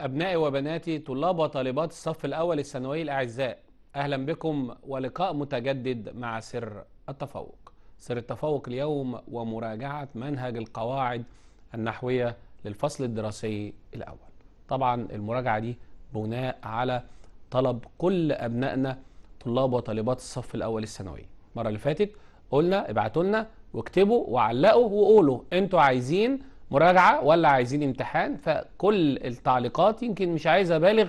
أبنائي وبناتي طلاب وطالبات الصف الأول الثانوي الأعزاء. أهلا بكم ولقاء متجدد مع سر التفوق. سر التفوق اليوم ومراجعة منهج القواعد النحوية للفصل الدراسي الأول. طبعا المراجعة دي بناء على طلب كل أبنائنا طلاب وطالبات الصف الأول الثانوي. المرة اللي فاتت قلنا ابعتوا لنا واكتبوا وعلقوا وقولوا أنتوا عايزين مراجعة ولا عايزين امتحان فكل التعليقات يمكن مش عايز أبالغ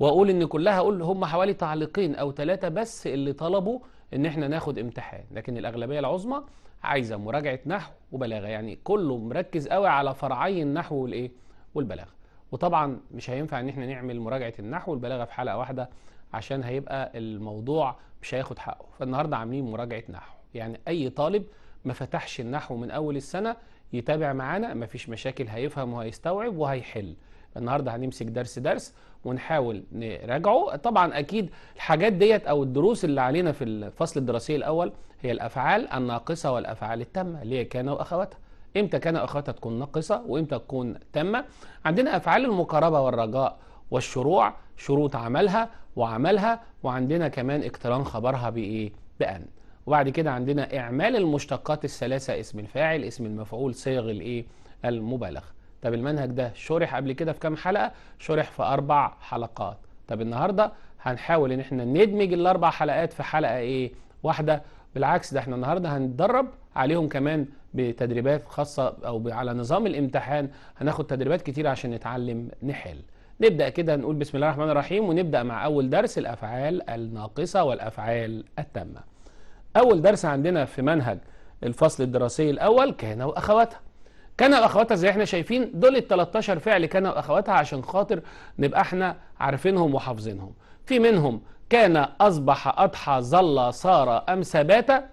وأقول إن كلها أقول هم حوالي تعليقين أو ثلاثة بس اللي طلبوا إن إحنا ناخد امتحان لكن الأغلبية العظمى عايزة مراجعة نحو وبلاغة يعني كله مركز قوي على فرعي النحو والإيه؟ والبلاغة. وطبعا مش هينفع إن إحنا نعمل مراجعة النحو والبلاغة في حلقة واحدة عشان هيبقى الموضوع مش هياخد حقه. فالنهاردة عاملين مراجعة نحو يعني أي طالب ما فتحش النحو من أول السنة يتابع معانا مفيش مشاكل هيفهم وهيستوعب وهيحل. النهارده هنمسك درس درس ونحاول نراجعه. طبعا أكيد الحاجات ديت أو الدروس اللي علينا في الفصل الدراسي الأول هي الأفعال الناقصة والأفعال التامة. اللي هي كان وأخواتها. إمتى كان وأخواتها تكون ناقصة وإمتى تكون تامة؟ عندنا أفعال المقاربة والرجاء والشروع شروط عملها وعملها وعندنا كمان اقتران خبرها بإيه؟ بأن. وبعد كده عندنا إعمال المشتقات الثلاثة اسم الفاعل اسم المفعول صيغ الإيه؟ المبالغة. طب المنهج ده شرح قبل كده في كام حلقة؟ شرح في أربع حلقات. طب النهارده هنحاول إن إحنا ندمج الأربع حلقات في حلقة إيه؟ واحدة. بالعكس ده إحنا النهارده هنتدرب عليهم كمان بتدريبات خاصة أو على نظام الامتحان. هناخد تدريبات كتير عشان نتعلم نحل. نبدأ كده نقول بسم الله الرحمن الرحيم ونبدأ مع أول درس الأفعال الناقصة والأفعال التامة. أول درس عندنا في منهج الفصل الدراسي الأول كان وأخواتها. كان وأخواتها زي إحنا شايفين دول ال 13 فعل كان وأخواتها عشان خاطر نبقى إحنا عارفينهم وحافظينهم. في منهم كان أصبح أضحى ظل صار امسى بات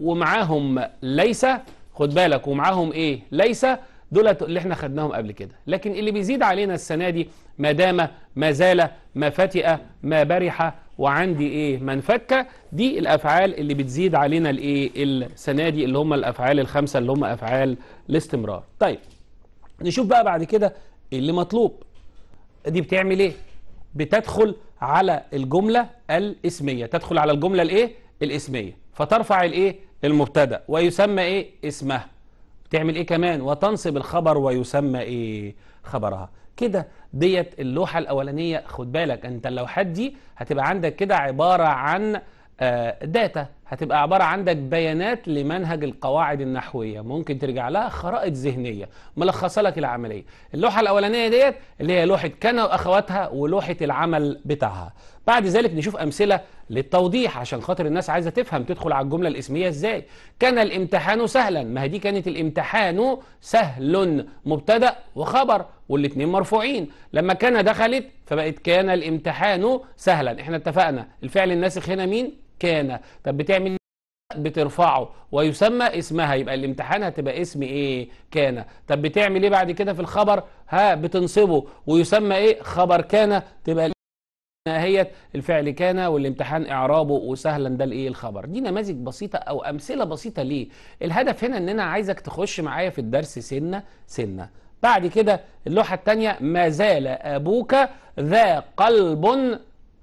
ومعاهم ليس خد بالك ومعاهم إيه؟ ليس دول اللي إحنا خدناهم قبل كده. لكن اللي بيزيد علينا السنة دي ما دام ما زال ما فتئ ما برح وعندي إيه منفكة؟ دي الأفعال اللي بتزيد علينا الإيه؟ السنة دي اللي هم الأفعال الخمسة اللي هم أفعال الاستمرار. طيب نشوف بقى بعد كده اللي مطلوب. دي بتعمل إيه؟ بتدخل على الجملة الإسمية. تدخل على الجملة الإيه؟ الإسمية. فترفع الإيه؟ المبتدأ. ويسمى إيه؟ اسمها بتعمل إيه كمان؟ وتنصب الخبر ويسمى إيه؟ خبرها. كده ديت اللوحة الأولانية خد بالك أنت اللوحات دي هتبقى عندك كده عبارة عن آه داتا هتبقى عبارة عندك بيانات لمنهج القواعد النحوية ممكن ترجع لها خرائط ذهنية ملخصة لك العملية. اللوحة الأولانية ديت اللي هي لوحة كان وأخواتها ولوحة العمل بتاعها. بعد ذلك نشوف أمثلة للتوضيح عشان خاطر الناس عايزة تفهم تدخل على الجملة الإسمية إزاي. كان الامتحان سهلا ما هي دي كانت الامتحان سهل مبتدأ وخبر والاتنين مرفوعين. لما كان دخلت فبقت كان الامتحان سهلا. إحنا اتفقنا الفعل الناسخ هنا مين؟ كان. طب بتعمل بترفعه. ويسمى اسمها يبقى الامتحان هتبقى اسم إيه؟ كان. طب بتعمل إيه بعد كده في الخبر؟ ها بتنصبه. ويسمى إيه؟ خبر كان. تبقى هي الفعل كان والامتحان إعرابه. وسهلا ده الايه الخبر. دي نماذج بسيطة أو أمثلة بسيطة ليه. الهدف هنا ان أنا عايزك تخش معايا في الدرس سنة سنة. بعد كده اللوحة الثانية ما زال أبوك ذا قلب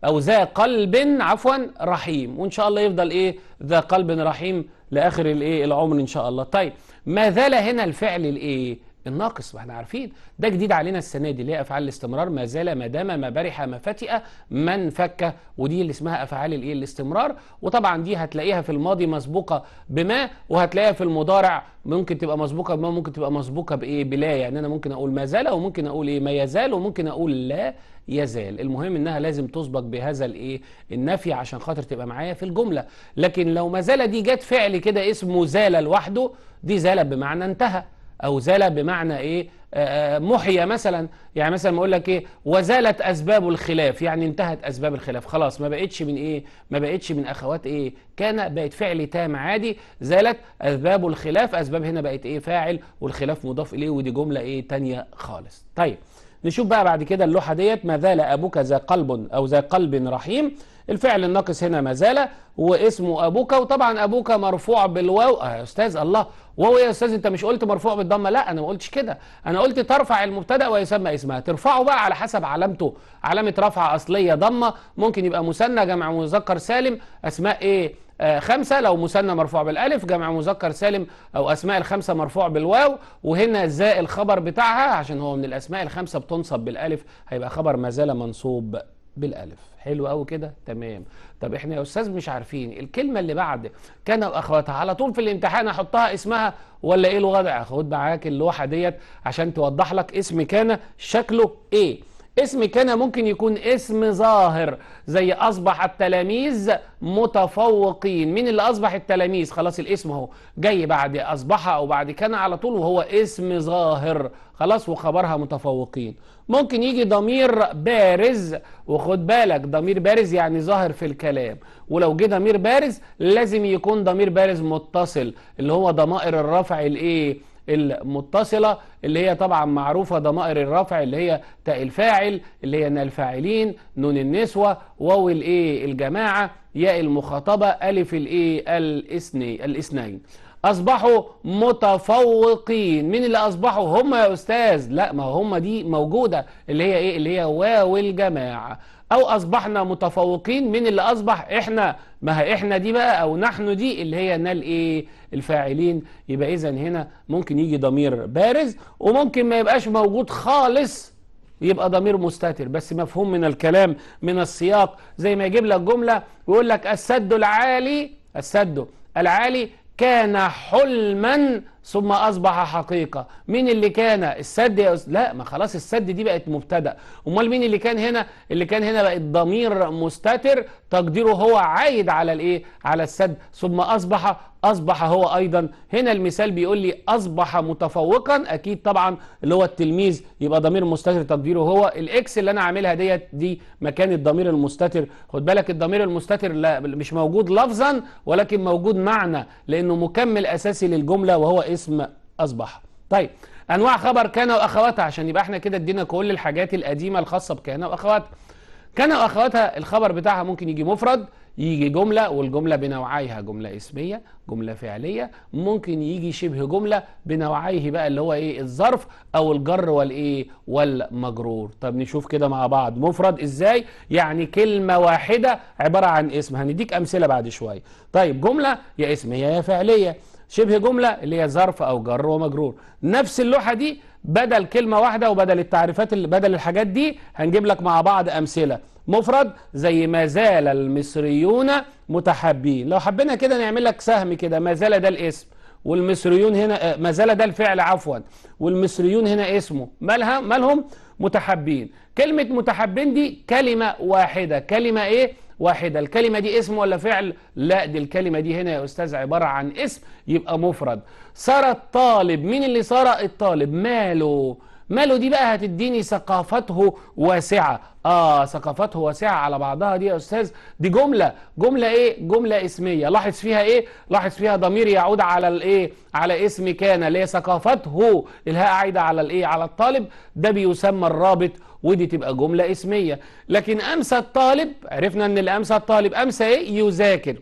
أو ذا قلب عفوا رحيم. وإن شاء الله يفضل إيه ذا قلب رحيم لآخر الإيه العمر إن شاء الله. طيب ما زال هنا الفعل الإيه؟ الناقص ما إحنا عارفين. ده جديد علينا السنة دي اللي هي أفعال الاستمرار. ما زال ما دام ما برح ما فتئ من فك. ودي اللي اسمها أفعال الايه الاستمرار. وطبعا دي هتلاقيها في الماضي مسبوقة بما وهتلاقيها في المضارع. ممكن تبقى مسبوقة بما ممكن تبقى مسبوقة بإيه؟ بلا. يعني أنا ممكن أقول ما زال وممكن أقول إيه؟ ما يزال وممكن أقول لا يزال. المهم إنها لازم تسبق بهذا الايه النفي عشان خاطر تبقى معايا في الجملة. لكن لو ما زال دي جت فعل كده اسمه زال لوحده دي زال بمعنى انتهى. أو زال بمعنى إيه؟ آه محيا مثلا. يعني مثلا ما أقول لك إيه؟ وزالت أسباب الخلاف. يعني انتهت أسباب الخلاف. خلاص ما بقتش من إيه؟ ما بقتش من أخوات إيه؟ كان بقت فعل تام عادي. زالت أسباب الخلاف. أسباب هنا بقت إيه؟ فاعل والخلاف مضاف إليه ودي جملة إيه؟ تانية خالص. طيب نشوف بقى بعد كده اللوحة ديت. ما زال أبوك ذا قلب أو ذا قلب رحيم. الفعل الناقص هنا ما زال واسمه أبوك وطبعا أبوك مرفوع بالواو. آه يا أستاذ الله. واو يا أستاذ أنت مش قلت مرفوع بالضمة؟ لا أنا ما قلتش كده. أنا قلت ترفع المبتدأ ويسمى اسمها. ترفعه بقى على حسب علامته. علامة رفع أصلية ضمة ممكن يبقى مثنى جمع مذكر سالم أسماء إيه؟ آه خمسة. لو مثنى مرفوع بالألف جمع مذكر سالم أو أسماء الخمسة مرفوع بالواو. وهنا زاء الخبر بتاعها عشان هو من الأسماء الخمسة بتنصب بالألف هيبقى خبر ما زال منصوب. بالألف. حلو قوي كده؟ تمام. طب إحنا يا أستاذ مش عارفين الكلمة اللي بعد كان واخواتها على طول في الامتحان أحطها اسمها ولا إيه الوضع؟ خد معاك اللوحة ديت عشان توضح لك اسم كان شكله إيه. اسم كان ممكن يكون اسم ظاهر زي أصبح التلاميذ متفوقين. مين اللي أصبح التلاميذ؟ خلاص الاسم أهو. جاي بعد أصبح أو بعد كان على طول وهو اسم ظاهر. خلاص وخبرها متفوقين. ممكن يجي ضمير بارز وخد بالك ضمير بارز يعني ظاهر في الكلام. ولو جه ضمير بارز لازم يكون ضمير بارز متصل اللي هو ضمائر الرفع الايه؟ المتصلة اللي هي طبعا معروفة ضمائر الرفع اللي هي تاء الفاعل اللي هي نا الفاعلين نون النسوة واو الايه؟ الجماعة ياء المخاطبة ألف الايه؟ الاثنين الاثنين. أصبحوا متفوقين. مين اللي أصبحوا؟ هم يا أستاذ. لا ما هم دي موجودة اللي هي إيه؟ اللي هي واو الجماعة. أو أصبحنا متفوقين. مين اللي أصبح؟ إحنا. ما هي إحنا دي بقى أو نحن دي اللي هي نال إيه؟ الفاعلين. يبقى إذا هنا ممكن يجي ضمير بارز وممكن ما يبقاش موجود خالص يبقى ضمير مستتر. بس مفهوم من الكلام من السياق. زي ما يجيب لك جملة ويقول لك السد العالي السد العالي كان حلما ثم أصبح حقيقة. مين اللي كان؟ السد يا أس... لا ما خلاص السد دي بقت مبتدأ. أمال مين اللي كان هنا؟ اللي كان هنا بقت ضمير مستتر تقديره هو عايد على الإيه؟ على السد. ثم أصبح أصبح هو أيضا. هنا المثال بيقول لي أصبح متفوقا. أكيد طبعا اللي هو التلميذ يبقى ضمير مستتر تقديره هو. ال X اللي أنا عاملها ديت دي مكان الضمير المستتر. خد بالك الضمير المستتر لا مش موجود لفظا ولكن موجود معنى لأنه مكمل أساسي للجملة وهو اسم أصبح. طيب أنواع خبر كان واخواتها عشان يبقى إحنا كده ادينا كل الحاجات القديمة الخاصة بكان واخواتها كان وأخواتها الخبر بتاعها ممكن يجي مفرد. يجي جملة والجملة بنوعيها جملة اسمية جملة فعلية. ممكن يجي شبه جملة بنوعيه بقى اللي هو إيه الظرف أو الجر والإيه والمجرور. طب نشوف كده مع بعض. مفرد إزاي؟ يعني كلمة واحدة عبارة عن اسم. هنديك أمثلة بعد شوية. طيب جملة يا اسمية يا فعلية. شبه جملة اللي هي ظرف أو جر ومجرور. نفس اللوحة دي بدل كلمة واحدة وبدل التعريفات اللي بدل الحاجات دي هنجيب لك مع بعض أمثلة. مفرد زي ما زال المصريون متحابين. لو حبينا كده نعمل لك سهم كده ما زال ده الاسم. والمصريون هنا ما زال ده الفعل عفوا. والمصريون هنا اسمه. مالها؟ مالهم؟ متحابين. كلمة متحابين دي كلمة واحدة. كلمة إيه؟ واحدة. الكلمة دي اسم ولا فعل؟ لا دي الكلمة دي هنا يا أستاذ عبارة عن اسم يبقى مفرد. صار الطالب. مين اللي صار الطالب؟ ماله. ماله دي بقى؟ هتديني ثقافته واسعة. آه ثقافته واسعة على بعضها. دي يا أستاذ دي جملة. جملة إيه؟ جملة اسمية. لاحظ فيها إيه؟ لاحظ فيها ضمير يعود على الإيه؟ على اسم كان. اللي هي ثقافته. الهاء عايدة على الإيه؟ على الطالب. ده بيسمى الرابط. ودي تبقى جملة اسمية. لكن أمسى الطالب عرفنا إن الأمسى الطالب أمسى إيه؟ يذاكر.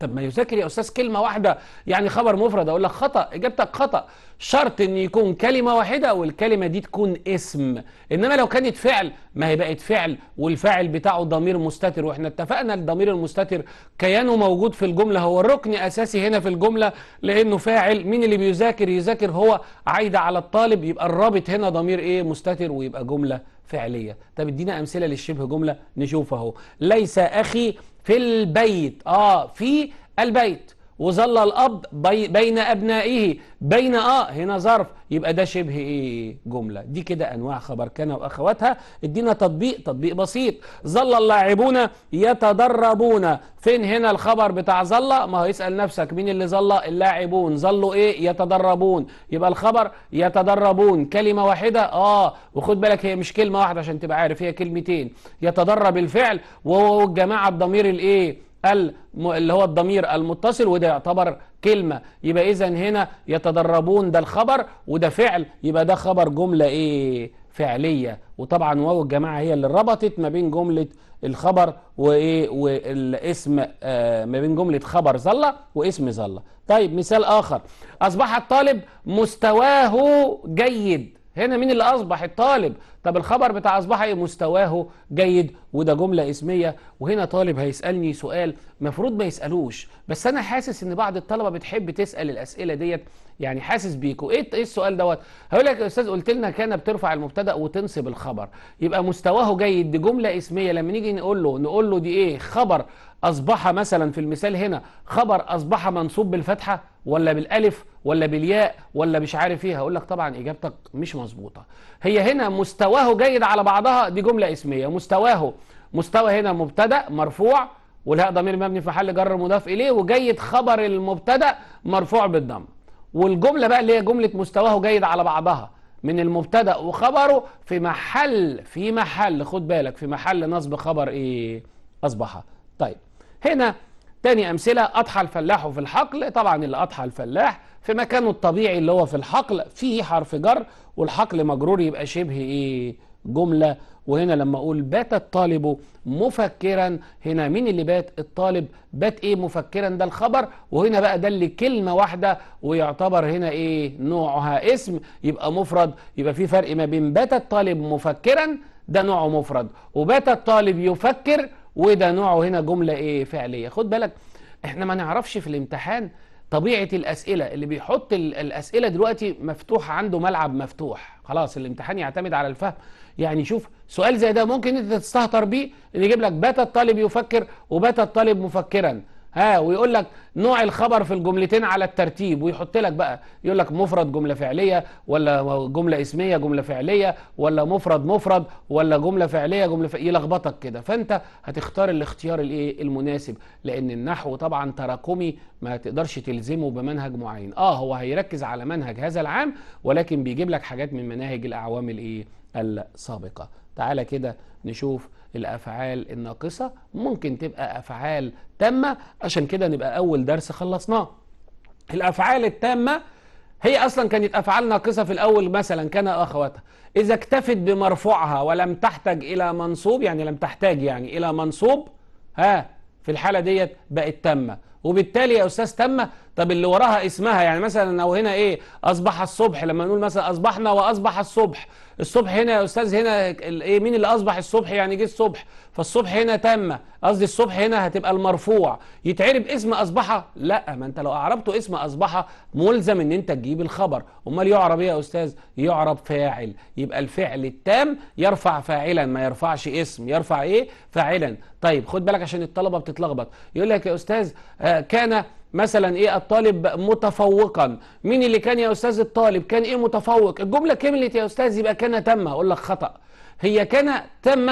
طب ما يذاكر يا أستاذ كلمة واحدة. يعني خبر مفرد. أقول لك خطأ. إجابتك خطأ. شرط إن يكون كلمة واحدة والكلمة دي تكون اسم. إنما لو كانت فعل ما هي بقت فعل والفاعل بتاعه ضمير مستتر وإحنا اتفقنا الضمير المستتر كيانه موجود في الجملة. هو الركن أساسي هنا في الجملة لأنه فاعل. مين اللي بيذاكر؟ يذاكر هو. عايدة على الطالب. يبقى الرابط هنا ضمير إيه؟ مستتر ويبقى جملة فعلية. طب إدينا أمثلة للشبه جملة نشوف أهو. ليس أخي في البيت. آه في البيت. وظل الأب بي بين أبنائه بين آه هنا ظرف يبقى ده شبه إيه؟ جملة. دي كده أنواع خبر كان وأخواتها. ادينا تطبيق تطبيق بسيط. ظل اللاعبون يتدربون. فين هنا الخبر بتاع ظل؟ ما هو يسال نفسك مين اللي ظل؟ اللاعبون. ظلوا إيه؟ يتدربون. يبقى الخبر يتدربون. كلمة واحدة؟ آه. وخد بالك هي مش كلمة واحدة عشان تبقى عارف هي كلمتين. يتدرب الفعل وهو الجماعه الضمير الإيه؟ اللي هو الضمير المتصل وده يعتبر كلمة. يبقى إذا هنا يتدربون ده الخبر وده فعل. يبقى ده خبر جملة إيه؟ فعلية. وطبعا واو الجماعة هي اللي ربطت ما بين جملة الخبر وإيه؟ والاسم آه ما بين جملة خبر ظلة واسم ظلة طيب مثال آخر. أصبح الطالب مستواه جيد. هنا مين اللي أصبح الطالب؟ طب الخبر بتاع أصبح إيه؟ مستواه جيد وده جملة اسمية. وهنا طالب هيسألني سؤال مفروض ما يسألوش بس أنا حاسس إن بعض الطلبة بتحب تسأل الأسئلة ديت. يعني حاسس بيكوا. إيه إيه السؤال دوت؟ هقول لك يا أستاذ قلت لنا كان بترفع المبتدأ وتنصب الخبر. يبقى مستواه جيد دي جملة اسمية. لما نيجي نقول له نقول له دي إيه؟ خبر أصبح مثلا في المثال هنا خبر أصبح منصوب بالفتحة ولا بالألف ولا بالياء ولا مش عارف إيه؟ هقول لك طبعا إجابتك مش مظبوطة. هي هنا مستواه جيد على بعضها دي جملة اسمية. مستواه مستوى هنا مبتدأ مرفوع والهاء ضمير مبني في محل جر مضاف إليه وجيد خبر المبتدأ مرفوع بالضم. والجملة بقى اللي هي جملة مستواه جيد على بعضها. من المبتدأ وخبره في محل في محل خد بالك في محل نصب خبر إيه؟ أصبح. طيب هنا تاني أمثلة أضحى الفلاح في الحقل. طبعا اللي أضحى الفلاح في مكانه الطبيعي اللي هو في الحقل فيه حرف جر والحقل مجرور يبقى شبه إيه؟ جملة. وهنا لما أقول بات الطالب مفكرا هنا مين اللي بات؟ الطالب بات إيه مفكرا؟ ده الخبر. وهنا بقى ده اللي كلمة واحدة ويعتبر هنا إيه؟ نوعها اسم. يبقى مفرد. يبقى في فرق ما بين بات الطالب مفكرا ده نوعه مفرد. وبات الطالب يفكر وده نوعه هنا جملة إيه؟ فعلية. خد بالك إحنا ما نعرفش في الامتحان طبيعة الأسئلة. اللي بيحط الأسئلة دلوقتي مفتوح عنده ملعب مفتوح. خلاص الامتحان يعتمد على الفهم. يعني شوف سؤال زي ده ممكن انت تستهتر بيه إن يجيب لك بات الطالب يفكر وبات الطالب مفكرا. ها ويقول لك نوع الخبر في الجملتين على الترتيب ويحط لك بقى يقول لك مفرد جملة فعلية ولا جملة اسمية جملة فعلية ولا مفرد مفرد ولا جملة فعلية جملة فعلية يلخبطك كده. فأنت هتختار الاختيار الإيه؟ المناسب. لأن النحو طبعا تراكمي ما تقدرش تلزمه بمنهج معين. آه هو هيركز على منهج هذا العام ولكن بيجيب لك حاجات من مناهج الأعوام الإيه؟ السابقة. تعالى كده نشوف الأفعال الناقصة ممكن تبقى أفعال تامة. عشان كده نبقى أول درس خلصناه. الأفعال التامة هي أصلا كانت أفعال ناقصة في الأول مثلا كان أخواتها. إذا اكتفت بمرفوعها ولم تحتاج إلى منصوب يعني لم تحتاج يعني إلى منصوب ها في الحالة ديت بقت تامة. وبالتالي يا أستاذ تامة طب اللي وراها اسمها يعني مثلا أو هنا إيه أصبح الصبح لما نقول مثلا أصبحنا وأصبح الصبح الصبح هنا يا أستاذ هنا إيه مين اللي أصبح الصبح؟ يعني جه الصبح. فالصبح هنا تامه قصدي الصبح هنا هتبقى المرفوع. يتعرب اسم أصبح؟ لا ما أنت لو اعربته اسم أصبح ملزم إن أنت تجيب الخبر. أمال يعرب إيه يا أستاذ؟ يعرب فاعل. يبقى الفعل التام يرفع فاعلا ما يرفعش اسم. يرفع إيه؟ فاعلا. طيب خد بالك عشان الطلبة بتتلخبط. يقول لك يا أستاذ آه كان مثلا إيه الطالب متفوقا؟ مين اللي كان يا أستاذ الطالب؟ كان إيه متفوق؟ الجملة كملت يا أستاذ يبقى كان تم. أقول لك خطأ. هي كان تم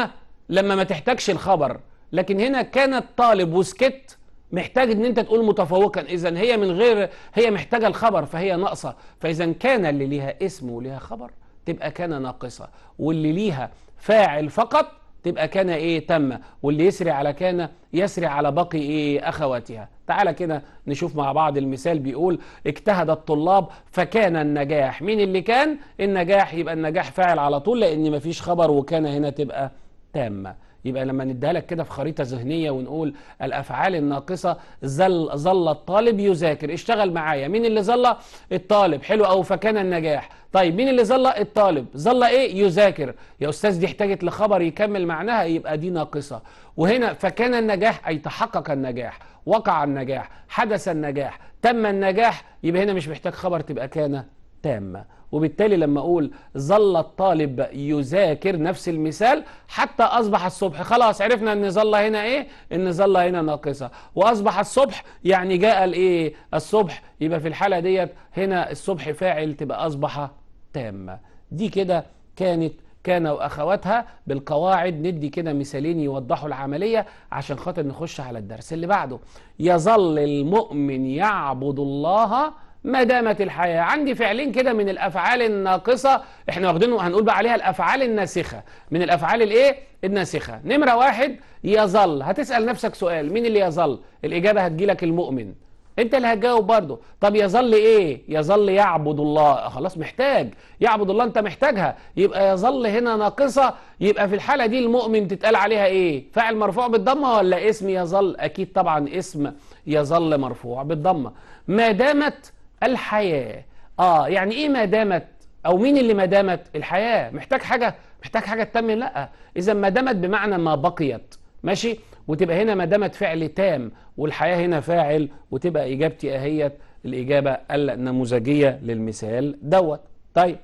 لما ما تحتاجش الخبر لكن هنا كان الطالب وسكت محتاج إن أنت تقول متفوقا. اذا هي من غير هي محتاجة الخبر فهي ناقصة. فإذا كان اللي ليها اسم وليها خبر تبقى كان ناقصة. واللي ليها فاعل فقط تبقى كان إيه تم. واللي يسري على كان يسري على باقي إيه أخواتها. تعالى كده نشوف مع بعض المثال بيقول اجتهد الطلاب فكان النجاح. مين اللي كان؟ النجاح يبقى النجاح فاعل على طول لأن مفيش خبر وكان هنا تبقى تامة. يبقى لما نديها لك كده في خريطة ذهنية ونقول الأفعال الناقصة ظل ظل الطالب يذاكر. اشتغل معايا. مين اللي ظل؟ الطالب. حلو أو فكان النجاح. طيب مين اللي ظل؟ الطالب. ظل إيه؟ يذاكر. يا أستاذ دي احتاجت لخبر يكمل معناها يبقى دي ناقصة. وهنا فكان النجاح أي تحقق النجاح وقع النجاح حدث النجاح تم النجاح. يبقى هنا مش محتاج خبر تبقى كان تامه وبالتالي لما أقول ظل الطالب يذاكر نفس المثال حتى أصبح الصبح خلاص عرفنا إن ظل هنا إيه؟ إن ظل هنا ناقصة. وأصبح الصبح يعني جاء الإيه؟ الصبح. يبقى في الحالة ديت هنا الصبح فاعل تبقى أصبح تامة. دي كده كانت كان وأخواتها بالقواعد. ندي كده مثالين يوضحوا العملية عشان خاطر نخش على الدرس اللي بعده. يظل المؤمن يعبد الله ما دامت الحياة. عندي فعلين كده من الأفعال الناقصة. إحنا واخدينه هنقول بقى عليها الأفعال الناسخة. من الأفعال الإيه؟ الناسخة. نمرة واحد يظل. هتسأل نفسك سؤال مين اللي يظل؟ الإجابة هتجيلك المؤمن. أنت اللي هتجاوب برضه. طب يظل إيه؟ يظل يعبد الله. خلاص محتاج. يعبد الله أنت محتاجها. يبقى يظل هنا ناقصة. يبقى في الحالة دي المؤمن تتقال عليها إيه؟ فاعل مرفوع بالضمة ولا اسم يظل؟ أكيد طبعا اسم يظل مرفوع بالضمة. ما دامت الحياة. آه يعني إيه ما دامت أو مين اللي ما دامت؟ الحياة. محتاج حاجة؟ محتاج حاجة تتم؟ لأ. إذا ما دامت بمعنى ما بقيت. ماشي؟ وتبقى هنا ما دامت فعل تام والحياة هنا فاعل وتبقى إجابتي أهيت الإجابة النموذجية للمثال دوت. طيب.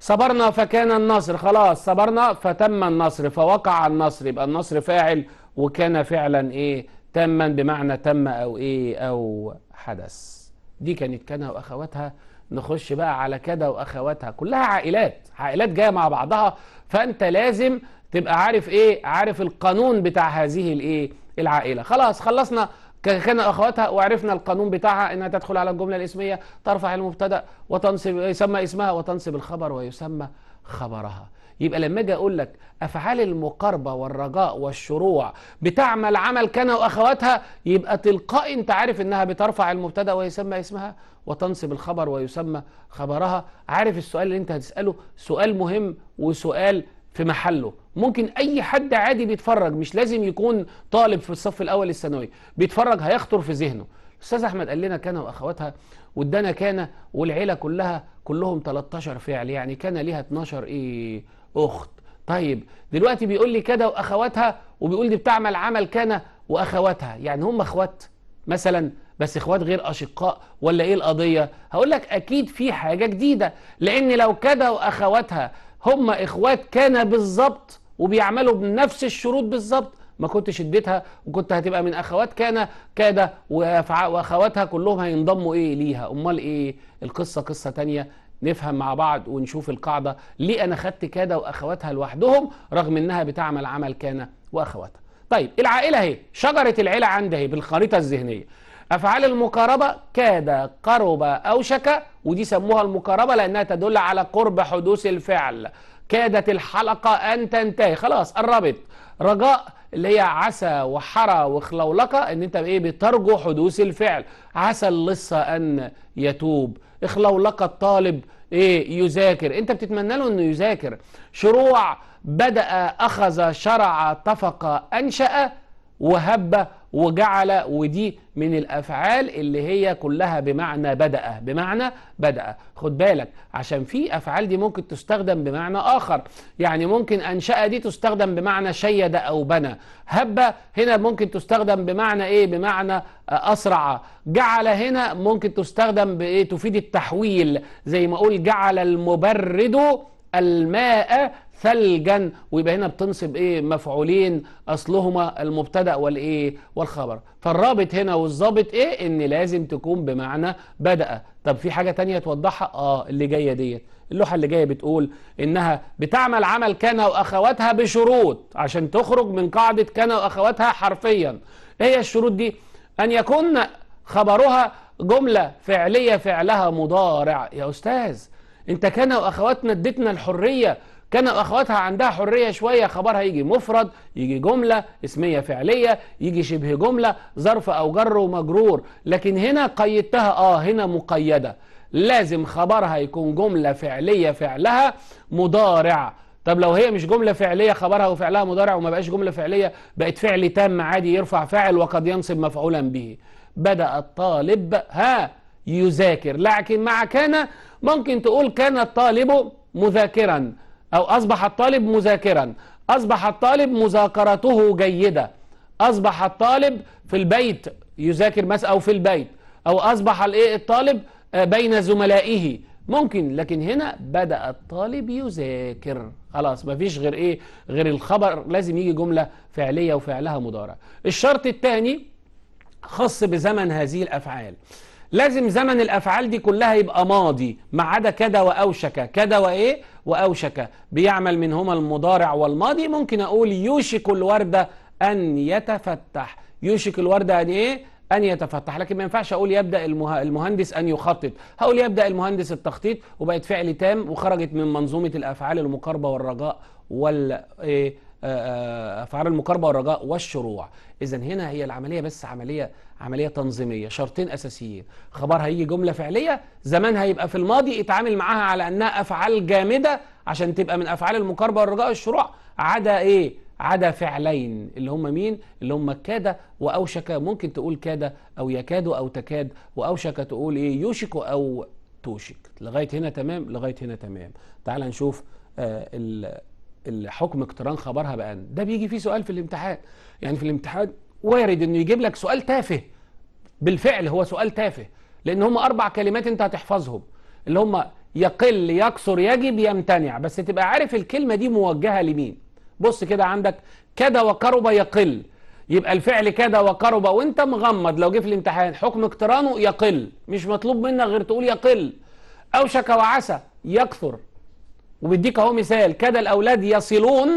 صبرنا فكان النصر. خلاص صبرنا فتم النصر. فوقع النصر. يبقى النصر فاعل وكان فعلا إيه؟ تاما بمعنى تم أو إيه؟ أو حدث. دي كانت كان وأخواتها نخش بقى على كده وأخواتها كلها عائلات عائلات جاية مع بعضها. فأنت لازم تبقى عارف إيه؟ عارف القانون بتاع هذه الإيه؟ العائلة. خلاص خلصنا كان أخواتها وعرفنا القانون بتاعها إنها تدخل على الجملة الإسمية ترفع المبتدأ وتنصب يسمى اسمها وتنصب الخبر ويسمى خبرها. يبقى لما أجي أقول لك أفعال المقاربة والرجاء والشروع بتعمل عمل كان وأخواتها يبقى تلقائي أنت عارف إنها بترفع المبتدأ ويسمى اسمها وتنصب الخبر ويسمى خبرها. عارف السؤال اللي أنت هتسأله؟ سؤال مهم وسؤال في محله. ممكن أي حد عادي بيتفرج مش لازم يكون طالب في الصف الأول الثانوي بيتفرج هيخطر في ذهنه. أستاذ أحمد قال لنا كان وأخواتها وادانا كان والعيلة كلها كلهم 13 فعل يعني كان ليها 12 إيه؟ أخت. طيب دلوقتي بيقول لي كده وأخواتها وبيقول دي بتعمل عمل كان وأخواتها. يعني هم أخوات مثلا بس أخوات غير أشقاء ولا إيه القضية؟ هقول لك أكيد في حاجة جديدة لأن لو كده وأخواتها هم إخوات كان بالظبط وبيعملوا بنفس الشروط بالظبط ما كنتش اديتها وكنت هتبقى من أخوات كان كاد وأخواتها كلهم هينضموا إيه ليها. أمال إيه؟ القصة قصة تانية. نفهم مع بعض ونشوف القاعدة. ليه أنا خدت كاد وأخواتها لوحدهم رغم إنها بتعمل عمل كان وأخواتها؟ طيب العائلة اهي شجرة العيلة عندي اهي بالخريطة الذهنية. أفعال المقاربة كاد قرب أوشك ودي سموها المقاربة لأنها تدل على قرب حدوث الفعل. كادت الحلقة أن تنتهي. خلاص قربت. رجاء اللي هي عسى وحرى وخلولقه إن أنت إيه بترجو حدوث الفعل. عسى اللص أن يتوب. اخلولقه الطالب إيه يذاكر. أنت بتتمنى له إنه يذاكر. شروع بدأ أخذ شرع اتفق أنشأ وهب وجعل ودي من الأفعال اللي هي كلها بمعنى بدا بمعنى بدا خد بالك عشان في أفعال دي ممكن تستخدم بمعنى آخر. يعني ممكن انشا دي تستخدم بمعنى شيد أو بنى. هب هنا ممكن تستخدم بمعنى إيه؟ بمعنى أسرع. جعل هنا ممكن تستخدم بإيه؟ تفيد التحويل. زي ما أقول جعل المبرد الماء ثلجا ويبقى هنا بتنصب إيه؟ مفعولين أصلهما المبتدأ والإيه؟ والخبر. فالرابط هنا والظابط إيه؟ إن لازم تكون بمعنى بدأ. طب في حاجة تانية توضحها؟ آه اللي جاية ديت. اللوحة اللي جاية بتقول إنها بتعمل عمل كان واخواتها بشروط عشان تخرج من قاعدة كان واخواتها حرفيا. إيه هي الشروط دي. أن يكون خبرها جملة فعلية فعلها مضارع. يا أستاذ إنت كان واخواتنا اديتنا الحرية كان أخواتها عندها حرية شوية خبرها يجي مفرد يجي جملة اسمية فعلية يجي شبه جملة ظرف أو جر ومجرور. لكن هنا قيدتها آه هنا مقيدة. لازم خبرها يكون جملة فعلية فعلها مضارع. طب لو هي مش جملة فعلية خبرها وفعلها مضارع وما بقاش جملة فعلية بقت فعل تام عادي يرفع فاعل وقد ينصب مفعولا به. بدأ الطالب ها يذاكر. لكن مع كان ممكن تقول كان الطالب مذاكرا. أو أصبح الطالب مذاكرا أصبح الطالب مذاكرته جيدة أصبح الطالب في البيت يذاكر مثلا أو في البيت أو أصبح الطالب بين زملائه. ممكن لكن هنا بدأ الطالب يذاكر. خلاص مفيش غير إيه غير الخبر. لازم يجي جملة فعلية وفعلها مضارع. الشرط الثاني خاص بزمن هذه الأفعال. لازم زمن الأفعال دي كلها يبقى ماضي ما عدا كده وأوشك. كده وإيه؟ وأوشك بيعمل منهما المضارع والماضي. ممكن أقول يوشك الورده أن يتفتح. يوشك الورده أن إيه؟ أن يتفتح. لكن ما ينفعش أقول يبدأ المهندس أن يخطط. هقول يبدأ المهندس التخطيط وبقت فعل تام وخرجت من منظومة الأفعال المقاربة والرجاء وال إيه؟ أفعال المقاربه والرجاء والشروع. اذا هنا هي العملية بس عملية عملية تنظيمية شرطين أساسيين. خبر هيجي جملة فعلية زمان هيبقى في الماضي اتعامل معاها على أنها أفعال جامدة عشان تبقى من أفعال المقاربه والرجاء والشروع. عدا إيه؟ عدا فعلين اللي هم مين؟ اللي هم كاد وأوشك. ممكن تقول كاد أو يكاد أو تكاد وأوشك تقول إيه؟ يوشك أو توشك. لغاية هنا تمام؟ لغاية هنا تمام. تعال نشوف آه الحكم اقتران خبرها بأن ده بيجي فيه سؤال في الامتحان. يعني في الامتحان وارد إنه يجيب لك سؤال تافه. بالفعل هو سؤال تافه. لأن هم أربع كلمات أنت هتحفظهم. اللي هم يقل يكثر يجب يمتنع. بس تبقى عارف الكلمة دي موجهة لمين. بص كده عندك كاد وقرب يقل. يبقى الفعل كاد وقرب وأنت مغمض. لو جه في الامتحان حكم اقترانه يقل. مش مطلوب منك غير تقول يقل. أوشك وعسى يكثر. وبيديك اهو مثال كاد الأولاد يصلون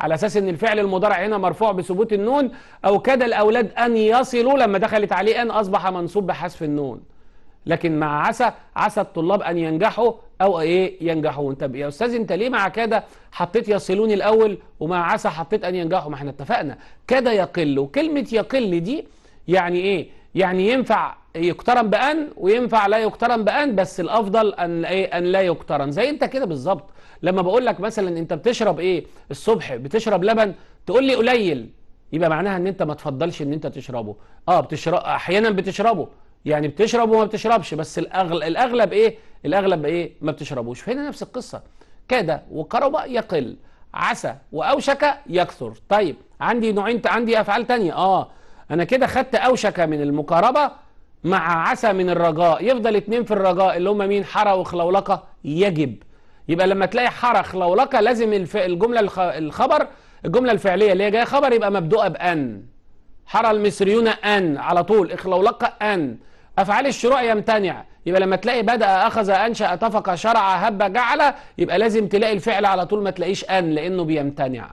على أساس إن الفعل المضارع هنا مرفوع بثبوت النون أو كاد الأولاد أن يصلوا لما دخلت عليه إن أصبح منصوب بحذف النون. لكن مع عسى عسى الطلاب أن ينجحوا أو إيه ينجحون طب يا أستاذ أنت ليه مع كاد حطيت يصلون الأول ومع عسى حطيت أن ينجحوا؟ ما إحنا اتفقنا. كاد يقل وكلمة يقل دي يعني إيه؟ يعني ينفع يقترن بأن وينفع لا يقترن بأن بس الأفضل أن إيه؟ أن لا يقترن. زي أنت كده بالظبط. لما بقول لك مثلا أنت بتشرب إيه الصبح بتشرب لبن تقول لي قليل. يبقى معناها إن أنت ما تفضلش إن أنت تشربه. آه بتشرب أحيانا بتشربه. يعني بتشرب وما بتشربش بس الاغلب الأغلب إيه؟ الأغلب إيه؟ ما بتشربوش. فهنا نفس القصة. كاد وقرب يقل عسى وأوشك يكثر. طيب عندي نوعين عندي أفعال تانية. آه أنا كده خدت أوشك من المقاربه مع عسى من الرجاء. يفضل اتنين في الرجاء اللي هم مين؟ حرى وخلولقه يجب. يبقى لما تلاقي حرى خلولقه لازم الف... الجملة الخ... الخبر الجملة الفعلية اللي هي جاية خبر يبقى مبدوءة بأن. حرى المصريون أن على طول. اخلولقه أن. أفعال الشروع يمتنع. يبقى لما تلاقي بدأ أخذ أنشأ اتفق شرع هب جعل يبقى لازم تلاقي الفعل على طول ما تلاقيش أن لأنه بيمتنع.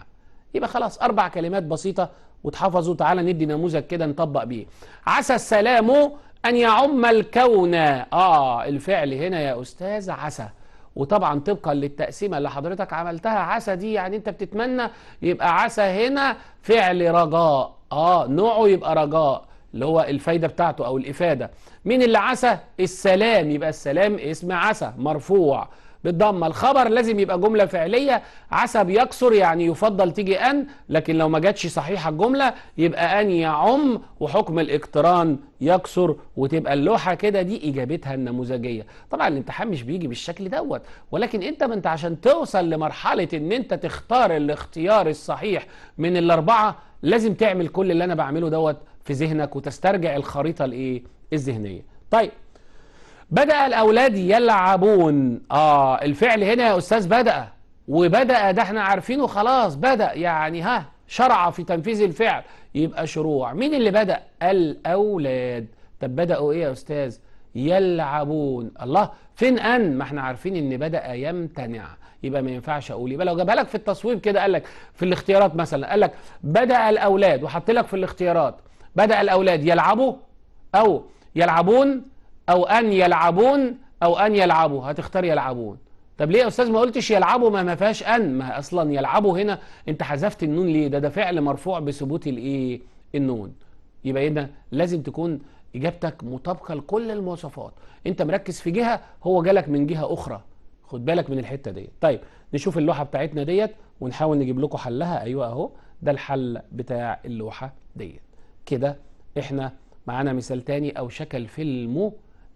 يبقى خلاص أربع كلمات بسيطة وتحفظوا تعالى ندي نموذج كده نطبق بيه. عسى السلام أن يعم الكون. آه الفعل هنا يا أستاذ عسى. وطبعا طبقا للتقسيمة اللي حضرتك عملتها. عسى دي يعني أنت بتتمنى يبقى عسى هنا فعل رجاء. آه نوعه يبقى رجاء اللي هو الفايدة بتاعته أو الإفادة. مين اللي عسى؟ السلام. يبقى السلام اسم عسى مرفوع. بالضمه الخبر لازم يبقى جملة فعلية عسى بيكسر يعني يفضل تيجي أن لكن لو ما جاتش صحيحة الجملة يبقى أن يعم وحكم الاقتران يكسر وتبقى اللوحة كده دي إجابتها النموذجية. طبعا الامتحان مش بيجي بالشكل دوت ولكن أنت ما أنت عشان توصل لمرحلة إن أنت تختار الاختيار الصحيح من الأربعة لازم تعمل كل اللي أنا بعمله دوت في ذهنك وتسترجع الخريطة الإيه؟ الذهنية. طيب بدأ الأولاد يلعبون. آه الفعل هنا يا أستاذ بدأ. وبدأ ده إحنا عارفينه خلاص بدأ. يعني ها شرع في تنفيذ الفعل. يبقى شروع. مين اللي بدأ؟ الأولاد. طب بدأوا إيه يا أستاذ؟ يلعبون. الله فين أن؟ ما إحنا عارفين إن بدأ يمتنع. يبقى ما ينفعش أقول. يبقى لو جابها لك في التصويب كده قال لك في الاختيارات مثلا قال لك بدأ الأولاد وحط لك في الاختيارات. بدأ الأولاد يلعبوا أو يلعبون أو أن يلعبون أو أن يلعبوا. هتختار يلعبون. طب ليه يا أستاذ ما قلتش يلعبوا؟ ما ما فيهاش أن. ما أصلا يلعبوا هنا. أنت حذفت النون ليه؟ ده ده فعل مرفوع بثبوت الايه النون. يبقى هنا لازم تكون إجابتك مطابقة لكل المواصفات. أنت مركز في جهة هو جالك من جهة أخرى. خد بالك من الحتة ديت. طيب نشوف اللوحة بتاعتنا ديت ونحاول نجيب لكم حلها. أيوه أهو. ده الحل بتاع اللوحة ديت. كده إحنا معانا مثال تاني أو شكل الفيلم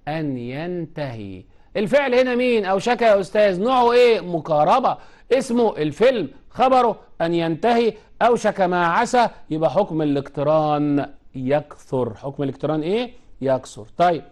أن ينتهي. الفعل هنا مين؟ أو شكا يا أستاذ نوعه إيه؟ مقاربة. اسمه الفيلم. خبره أن ينتهي أو شكا مع عسى يبقى حكم الاقتران يكثر. حكم الاقتران إيه؟ يكثر. طيب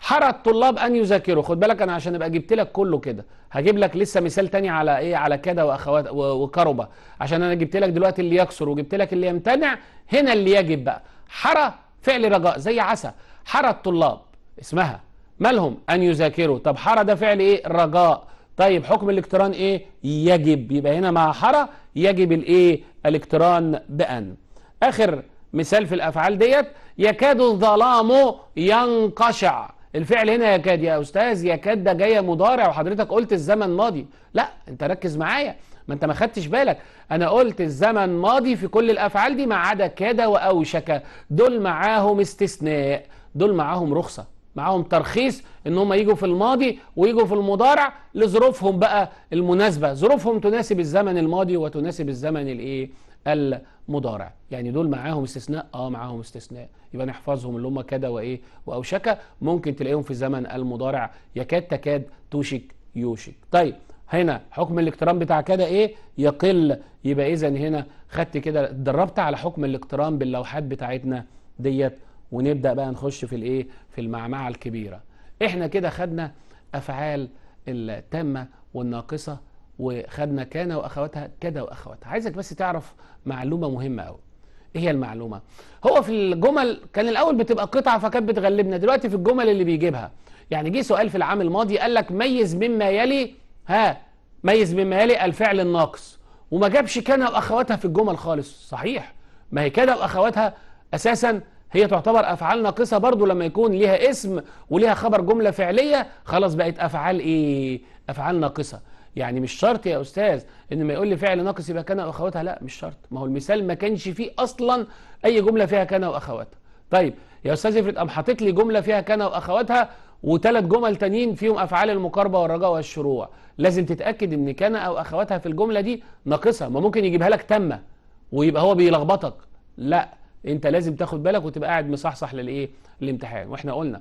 حرى الطلاب أن يذاكروا. خد بالك أنا عشان أبقى جبت لك كله كده هجيب لك لسه مثال تاني على إيه؟ على كده وأخوات وكربة عشان أنا جبت لك دلوقتي اللي يكثر وجبت لك اللي يمتنع هنا اللي يجب بقى. حرى فعل رجاء زي عسى. حرى الطلاب اسمها مالهم أن يذاكروا؟ طب حرى ده فعل إيه؟ رجاء. طيب حكم الاقتران إيه؟ يجب. يبقى هنا مع حرى يجب الإيه؟ الاقتران بأن. آخر مثال في الأفعال ديت يكاد الظلام ينقشع. الفعل هنا يكاد يا أستاذ يكاد ده جاية مضارع وحضرتك قلت الزمن ماضي. لا أنت ركز معايا. ما أنت ما خدتش بالك. أنا قلت الزمن ماضي في كل الأفعال دي ما عدا كاد وأوشك. دول معاهم استثناء. دول معاهم رخصة. معاهم ترخيص إن هم يجوا في الماضي ويجوا في المضارع لظروفهم بقى المناسبة. ظروفهم تناسب الزمن الماضي وتناسب الزمن الإيه؟ المضارع. يعني دول معاهم استثناء آه معاهم استثناء. يبقى نحفظهم اللي هم كده وإيه وأوشك. ممكن تلاقيهم في زمن المضارع. يكاد تكاد توشك يوشك. طيب هنا حكم الاقتران بتاع كده إيه؟ يقل. يبقى اذا هنا خدت كده اتدربت على حكم الاقتران باللوحات بتاعتنا ديت. ونبدأ بقى نخش في الإيه؟ في المعمعة الكبيرة. إحنا كده خدنا أفعال التامة والناقصة وخدنا كان وأخواتها كده وأخواتها. عايزك بس تعرف معلومة مهمة قوي إيه هي المعلومة؟ هو في الجمل كان الأول بتبقى قطعة فكانت بتغلبنا دلوقتي في الجمل اللي بيجيبها. يعني جه سؤال في العام الماضي قال لك ميز مما يلي ها ميز مما يلي الفعل الناقص. وما جابش كان وأخواتها في الجمل خالص. صحيح. ما هي كده وأخواتها أساسا هي تعتبر أفعال ناقصة برضو لما يكون ليها اسم وليها خبر جملة فعلية خلاص بقت أفعال إيه؟ أفعال ناقصة. يعني مش شرط يا أستاذ إن ما يقول لي فعل ناقص يبقى كان واخواتها لا مش شرط. ما هو المثال ما كانش فيه أصلا أي جملة فيها كان واخواتها طيب يا أستاذ افرض قام حاطط لي جملة فيها كان واخواتها وثلاث جمل تانيين فيهم أفعال المقاربة والرجاء والشروع. لازم تتأكد إن كان أو أخواتها في الجملة دي ناقصة. ما ممكن يجيبها لك تامة ويبقى هو بيلخبطك. لا. انت لازم تاخد بالك وتبقى قاعد مصحصح للايه؟ الامتحان وإحنا قلنا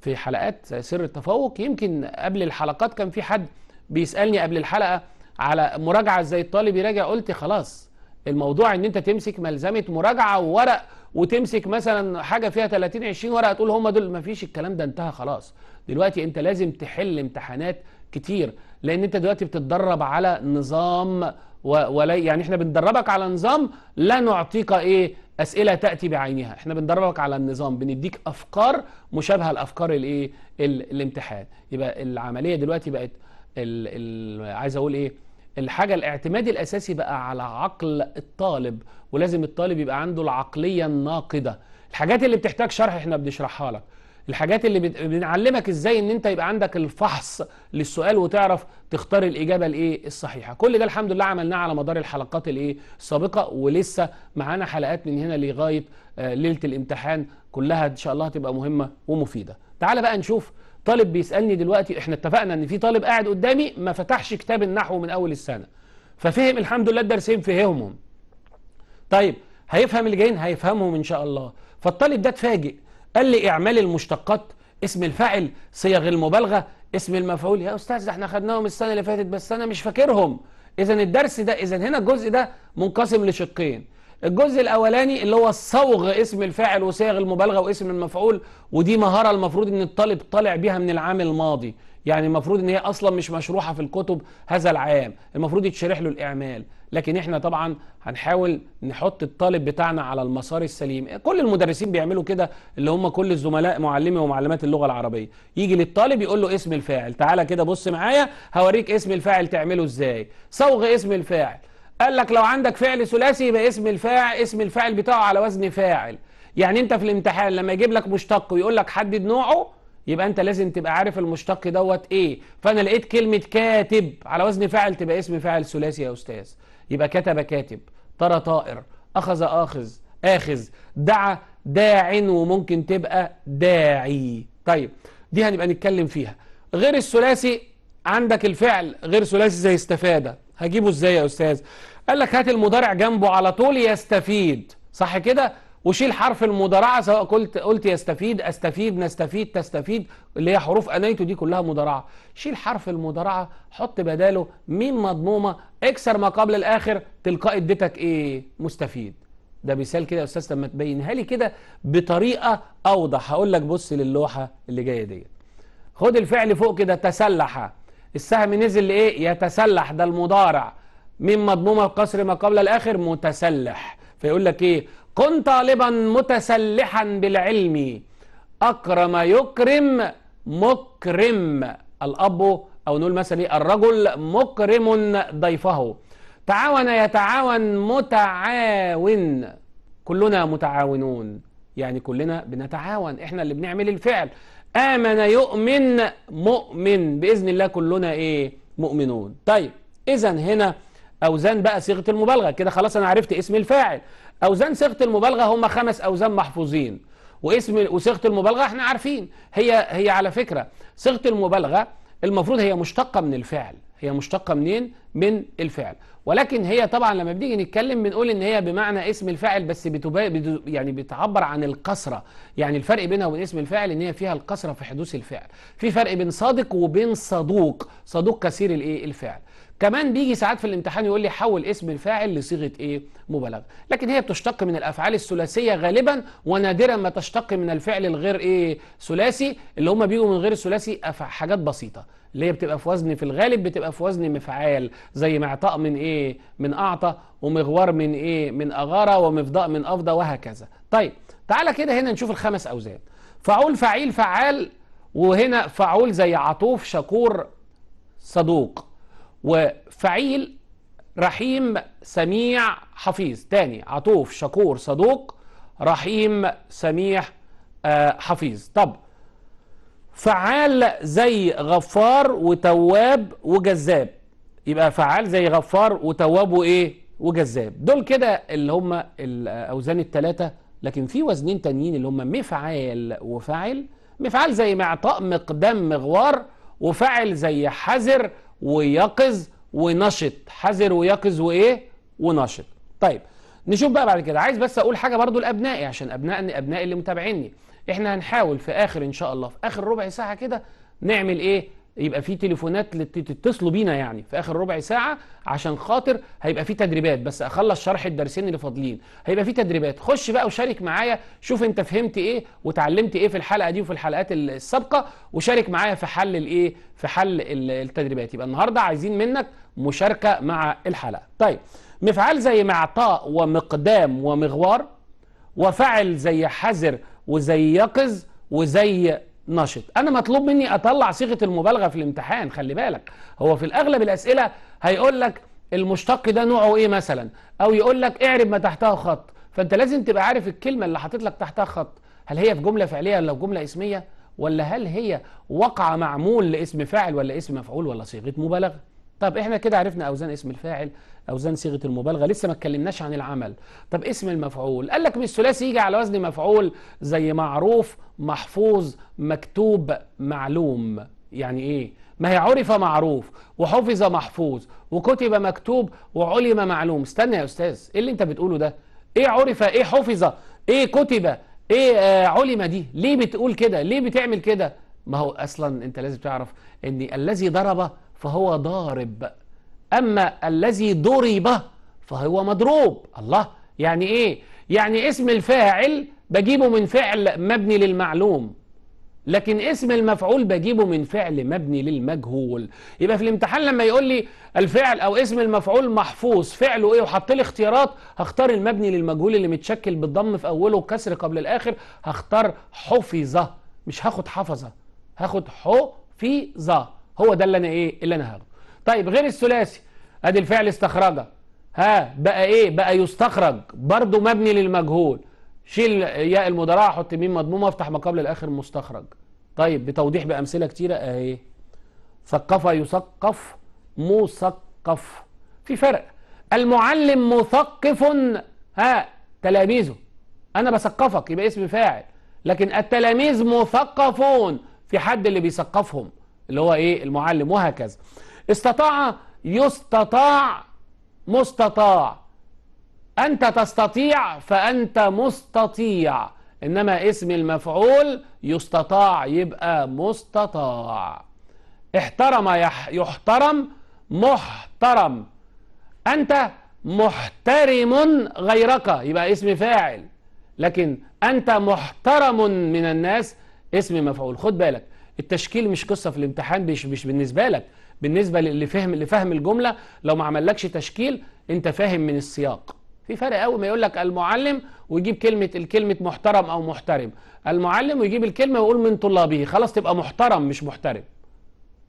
في حلقات سر التفوق يمكن قبل الحلقات كان في حد بيسألني قبل الحلقة على مراجعة إزاي الطالب يراجع قلت خلاص الموضوع ان انت تمسك ملزمة مراجعة وورق وتمسك مثلا حاجة فيها 30 20 ورقة تقول هم دول ما فيش الكلام ده انتهى خلاص. دلوقتي انت لازم تحل امتحانات كتير لأن انت دلوقتي بتتدرب على نظام ولا يعني إحنا بندربك على نظام لا نعطيك إيه أسئلة تأتي بعينها إحنا بندربك على النظام بنديك أفكار مشابهة لأفكار الايه الامتحان. يبقى العملية دلوقتي بقت ال ال عايز أقول إيه الحاجة الاعتماد الأساسي بقى على عقل الطالب ولازم الطالب يبقى عنده العقلية الناقدة. الحاجات اللي بتحتاج شرح إحنا بنشرحها لك. الحاجات اللي بنعلمك إزاي ان انت يبقى عندك الفحص للسؤال وتعرف تختار الإجابة الإيه الصحيحة. كل ده الحمد لله عملناه على مدار الحلقات الإيه السابقة ولسه معانا حلقات من هنا لغاية آه ليلة الامتحان. كلها إن شاء الله هتبقى مهمة ومفيدة. تعال بقى نشوف طالب بيسألني دلوقتي إحنا اتفقنا إن في طالب قاعد قدامي ما فتحش كتاب النحو من أول السنة. ففهم الحمد لله الدرسين فهمهم. طيب هيفهم اللي جايين؟ هيفهمهم إن شاء الله. فالطالب ده اتفاجئ. قال لي اعمال المشتقات اسم الفاعل صيغ المبالغة اسم المفعول. يا أستاذ إحنا خدناهم السنة اللي فاتت بس أنا مش فاكرهم. اذا الدرس ده اذا هنا الجزء ده منقسم لشقين. الجزء الأولاني اللي هو الصوغ اسم الفاعل وصيغ المبالغة واسم المفعول ودي مهارة المفروض إن الطالب طالع بيها من العام الماضي. يعني المفروض إن هي أصلا مش مشروحة في الكتب هذا العام المفروض يتشرح له الإعمال. لكن إحنا طبعا هنحاول نحط الطالب بتاعنا على المسار السليم. كل المدرسين بيعملوا كده اللي هم كل الزملاء معلمي ومعلمات اللغة العربية. يجي للطالب يقول له اسم الفاعل. تعالى كده بص معايا هوريك اسم الفاعل تعمله إزاي. صوغ اسم الفاعل. قال لك لو عندك فعل ثلاثي يبقى اسم الفاعل اسم الفاعل بتاعه على وزن فاعل. يعني أنت في الامتحان لما يجيب لك مشتق ويقول لك حدد نوعه يبقى انت لازم تبقى عارف المشتق دوت إيه. فانا لقيت كلمة كاتب على وزن فاعل تبقى اسم فاعل ثلاثي يا أستاذ. يبقى كتب كاتب طرى طائر أخذ آخذ آخذ دعا داع وممكن تبقى داعي. طيب دي هنبقى نتكلم فيها. غير الثلاثي عندك الفعل غير ثلاثي زي استفاد هجيبه إزاي يا أستاذ؟ قال لك هات المضارع جنبه على طول يستفيد. صح كده؟ وشيل حرف المضارعه سواء قلت قلت يستفيد أستفيد نستفيد تستفيد اللي هي حروف انيته دي كلها مضارعه شيل حرف المضارعه حط بداله ميم مضمومة اكسر ما قبل الآخر تلقائي اديتك إيه؟ مستفيد. ده مثال كده يا أستاذ لما تبينها لي كده بطريقة أوضح. هقول لك بص للوحة اللي جاية ديت. خد الفعل فوق كده تسلح. السهم نزل لإيه؟ يتسلح. ده المضارع. ميم مضمومة بكسر ما قبل الآخر متسلح. فيقول لك إيه؟ كن طالبا متسلحا بالعلم. أكرم يكرم مكرم. الأب أو نقول مثلا الرجل مكرم ضيفه. تعاون يتعاون متعاون. كلنا متعاونون. يعني كلنا بنتعاون. إحنا اللي بنعمل الفعل. آمن يؤمن مؤمن. بإذن الله كلنا إيه؟ مؤمنون. طيب إذا هنا أوزان بقى صيغة المبالغة. كده خلاص أنا عرفت اسم الفاعل. أوزان صيغة المبالغة هم خمس أوزان محفوظين. واسم وصيغة المبالغة إحنا عارفين. هي هي على فكرة صيغة المبالغة المفروض هي مشتقة من الفعل. هي مشتقة منين؟ من الفعل. ولكن هي طبعا لما بنيجي نتكلم بنقول إن هي بمعنى اسم الفاعل بس بتبا... بت- يعني بتعبر عن الكسره يعني الفرق بينها وبين اسم الفاعل إن هي فيها الكسره في حدوث الفعل. في فرق بين صادق وبين صدوق. صدوق كثير الإيه؟ الفعل. كمان بيجي ساعات في الامتحان يقول لي حول اسم الفاعل لصيغة إيه مبالغة. لكن هي بتشتق من الأفعال الثلاثية غالبا ونادرا ما تشتق من الفعل الغير إيه ثلاثي اللي هم بيجوا من غير الثلاثي حاجات بسيطة اللي هي بتبقى في وزن في الغالب بتبقى في وزن مفعال زي معطاء من إيه من أعطى ومغوار من إيه من أغارة ومفضاء من أفضى وهكذا. طيب تعالى كده هنا نشوف الخمس أوزان. فعول فعيل فعال وهنا فعول زي عطوف شكور صدوق. وفعيل رحيم سميع حفيظ. تاني عطوف شكور صدوق رحيم سميح آه حفيظ. طب فعال زي غفار وتواب وجذاب. يبقى فعال زي غفار وتواب وإيه؟ وجذاب. دول كده اللي هم الأوزان الثلاثه لكن في وزنين تانيين اللي هم مفعال وفاعل. مفعال زي معطاء مقدام مغوار. وفاعل زي حذر ويقظ ونشط. حذر ويقظ وإيه؟ ونشط. طيب نشوف بقى بعد كده. عايز بس أقول حاجة برضو لأبنائي عشان ابنائي ابنائي اللي متابعيني. إحنا هنحاول في آخر إن شاء الله في آخر ربع ساعة كده نعمل إيه؟ يبقى في تليفونات تتصلوا بينا يعني في آخر ربع ساعة عشان خاطر هيبقى في تدريبات. بس أخلص شرح الدرسين اللي فاضلين. هيبقى في تدريبات. خش بقى وشارك معايا. شوف أنت فهمت إيه وتعلمت إيه في الحلقة دي وفي الحلقات ال- السابقة. وشارك معايا في حل الايه في حل ال- التدريبات. يبقى النهارده عايزين منك مشاركة مع الحلقة. طيب مفعال زي معطاء ومقدام ومغوار وفعل زي حذر وزي يقظ وزي نشط. أنا مطلوب مني أطلع صيغة المبالغة في الامتحان خلي بالك. هو في الأغلب الأسئلة هيقول لك المشتق ده نوعه إيه مثلا؟ أو يقول لك اعرب ما تحتها خط. فأنت لازم تبقى عارف الكلمة اللي حاطط لك تحتها خط. هل هي في جملة فعلية ولا في جملة اسمية؟ ولا هل هي وقع معمول لاسم فاعل ولا اسم مفعول ولا صيغة مبالغة؟ طب إحنا كده عرفنا أوزان اسم الفاعل. اوزان صيغة المبالغة. لسه ما اتكلمناش عن العمل. طب اسم المفعول؟ قال لك من الثلاثي يجي على وزن مفعول زي معروف محفوظ مكتوب معلوم. يعني إيه؟ ما هي عرف معروف وحفظ محفوظ وكتب مكتوب وعلم معلوم. استنى يا أستاذ إيه اللي أنت بتقوله ده؟ إيه عرف؟ إيه حفظ؟ إيه كتب؟ إيه آه علم دي؟ ليه بتقول كده؟ ليه بتعمل كده؟ ما هو أصلا أنت لازم تعرف إن الذي ضرب فهو ضارب. أما الذي ضرب فهو مضروب. الله يعني إيه؟ يعني اسم الفاعل بجيبه من فعل مبني للمعلوم لكن اسم المفعول بجيبه من فعل مبني للمجهول. يبقى في الامتحان لما يقول لي الفعل أو اسم المفعول محفوظ فعله إيه؟ وحط لي اختيارات هختار المبني للمجهول اللي متشكل بالضم في أوله وكسر قبل الآخر هختار حفظ مش هاخد حفظه هاخد حفظ. هو ده اللي أنا إيه؟ اللي أنا هاخده. طيب غير الثلاثي ادي الفعل استخرج ها بقى إيه؟ بقى يستخرج. برضه مبني للمجهول. شيل ياء المضارعه حط ميم مضمومة افتح ما قبل الآخر مستخرج. طيب بتوضيح بأمثلة كتيرة. اهي ثقف يثقف مثقف. في فرق. المعلم مثقف ها تلاميذه. أنا بثقفك يبقى اسم فاعل. لكن التلاميذ مثقفون. في حد اللي بيثقفهم اللي هو إيه؟ المعلم وهكذا. استطاع يستطاع مستطاع. أنت تستطيع فأنت مستطيع. إنما اسم المفعول يستطاع يبقى مستطاع. احترم يح يحترم محترم. أنت محترم غيرك يبقى اسم فاعل. لكن أنت محترم من الناس اسم مفعول. خد بالك التشكيل مش قصة في الامتحان مش بالنسبة لك. بالنسبة اللي فهم اللي فهم الجملة لو ما عملكش تشكيل انت فاهم من السياق. في فرق قوي ما يقول لك المعلم ويجيب كلمة الكلمة محترم أو محترم. المعلم ويجيب الكلمة ويقول من طلابه. خلاص تبقى محترم مش محترم.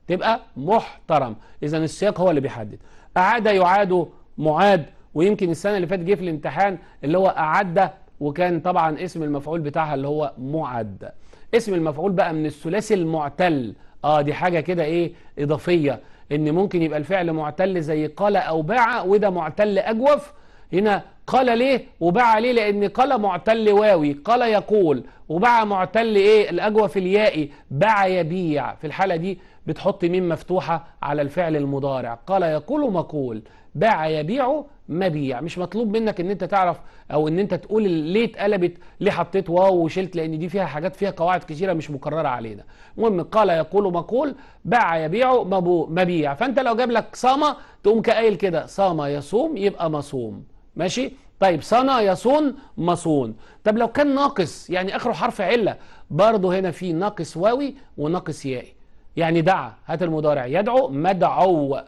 تبقى محترم. إذا السياق هو اللي بيحدد. أعاد يعاد معاد. ويمكن السنة اللي فاتت جه في الامتحان اللي هو أعد وكان طبعا اسم المفعول بتاعها اللي هو معد. اسم المفعول بقى من الثلاثي المعتل. آه دي حاجة كده إيه إضافية إن ممكن يبقى الفعل معتل زي قال أو باع وده معتل أجوف. هنا قال ليه؟ وباع ليه؟ لأن قال معتل واوي قال يقول. وباع معتل إيه؟ الأجوف اليائي باع يبيع. في الحالة دي بتحط ميم مفتوحة على الفعل المضارع. قال يقول مقول. باع يبيع مبيع. مش مطلوب منك إن أنت تعرف أو إن أنت تقول ليه اتقلبت ليه حطيت واو وشلت لأن دي فيها حاجات فيها قواعد كتيرة مش مكررة علينا. المهم قال يقول مقول باع يبيع مبو مبيع. فأنت لو جاب لك صام تقوم كقايل كده صام يصوم يبقى مصوم. ماشي؟ طيب صنع يصون مصون. طب لو كان ناقص يعني آخره حرف علة برضه هنا في ناقص واوي وناقص يائي يعني دعا هات المضارع. يدعو مدعو.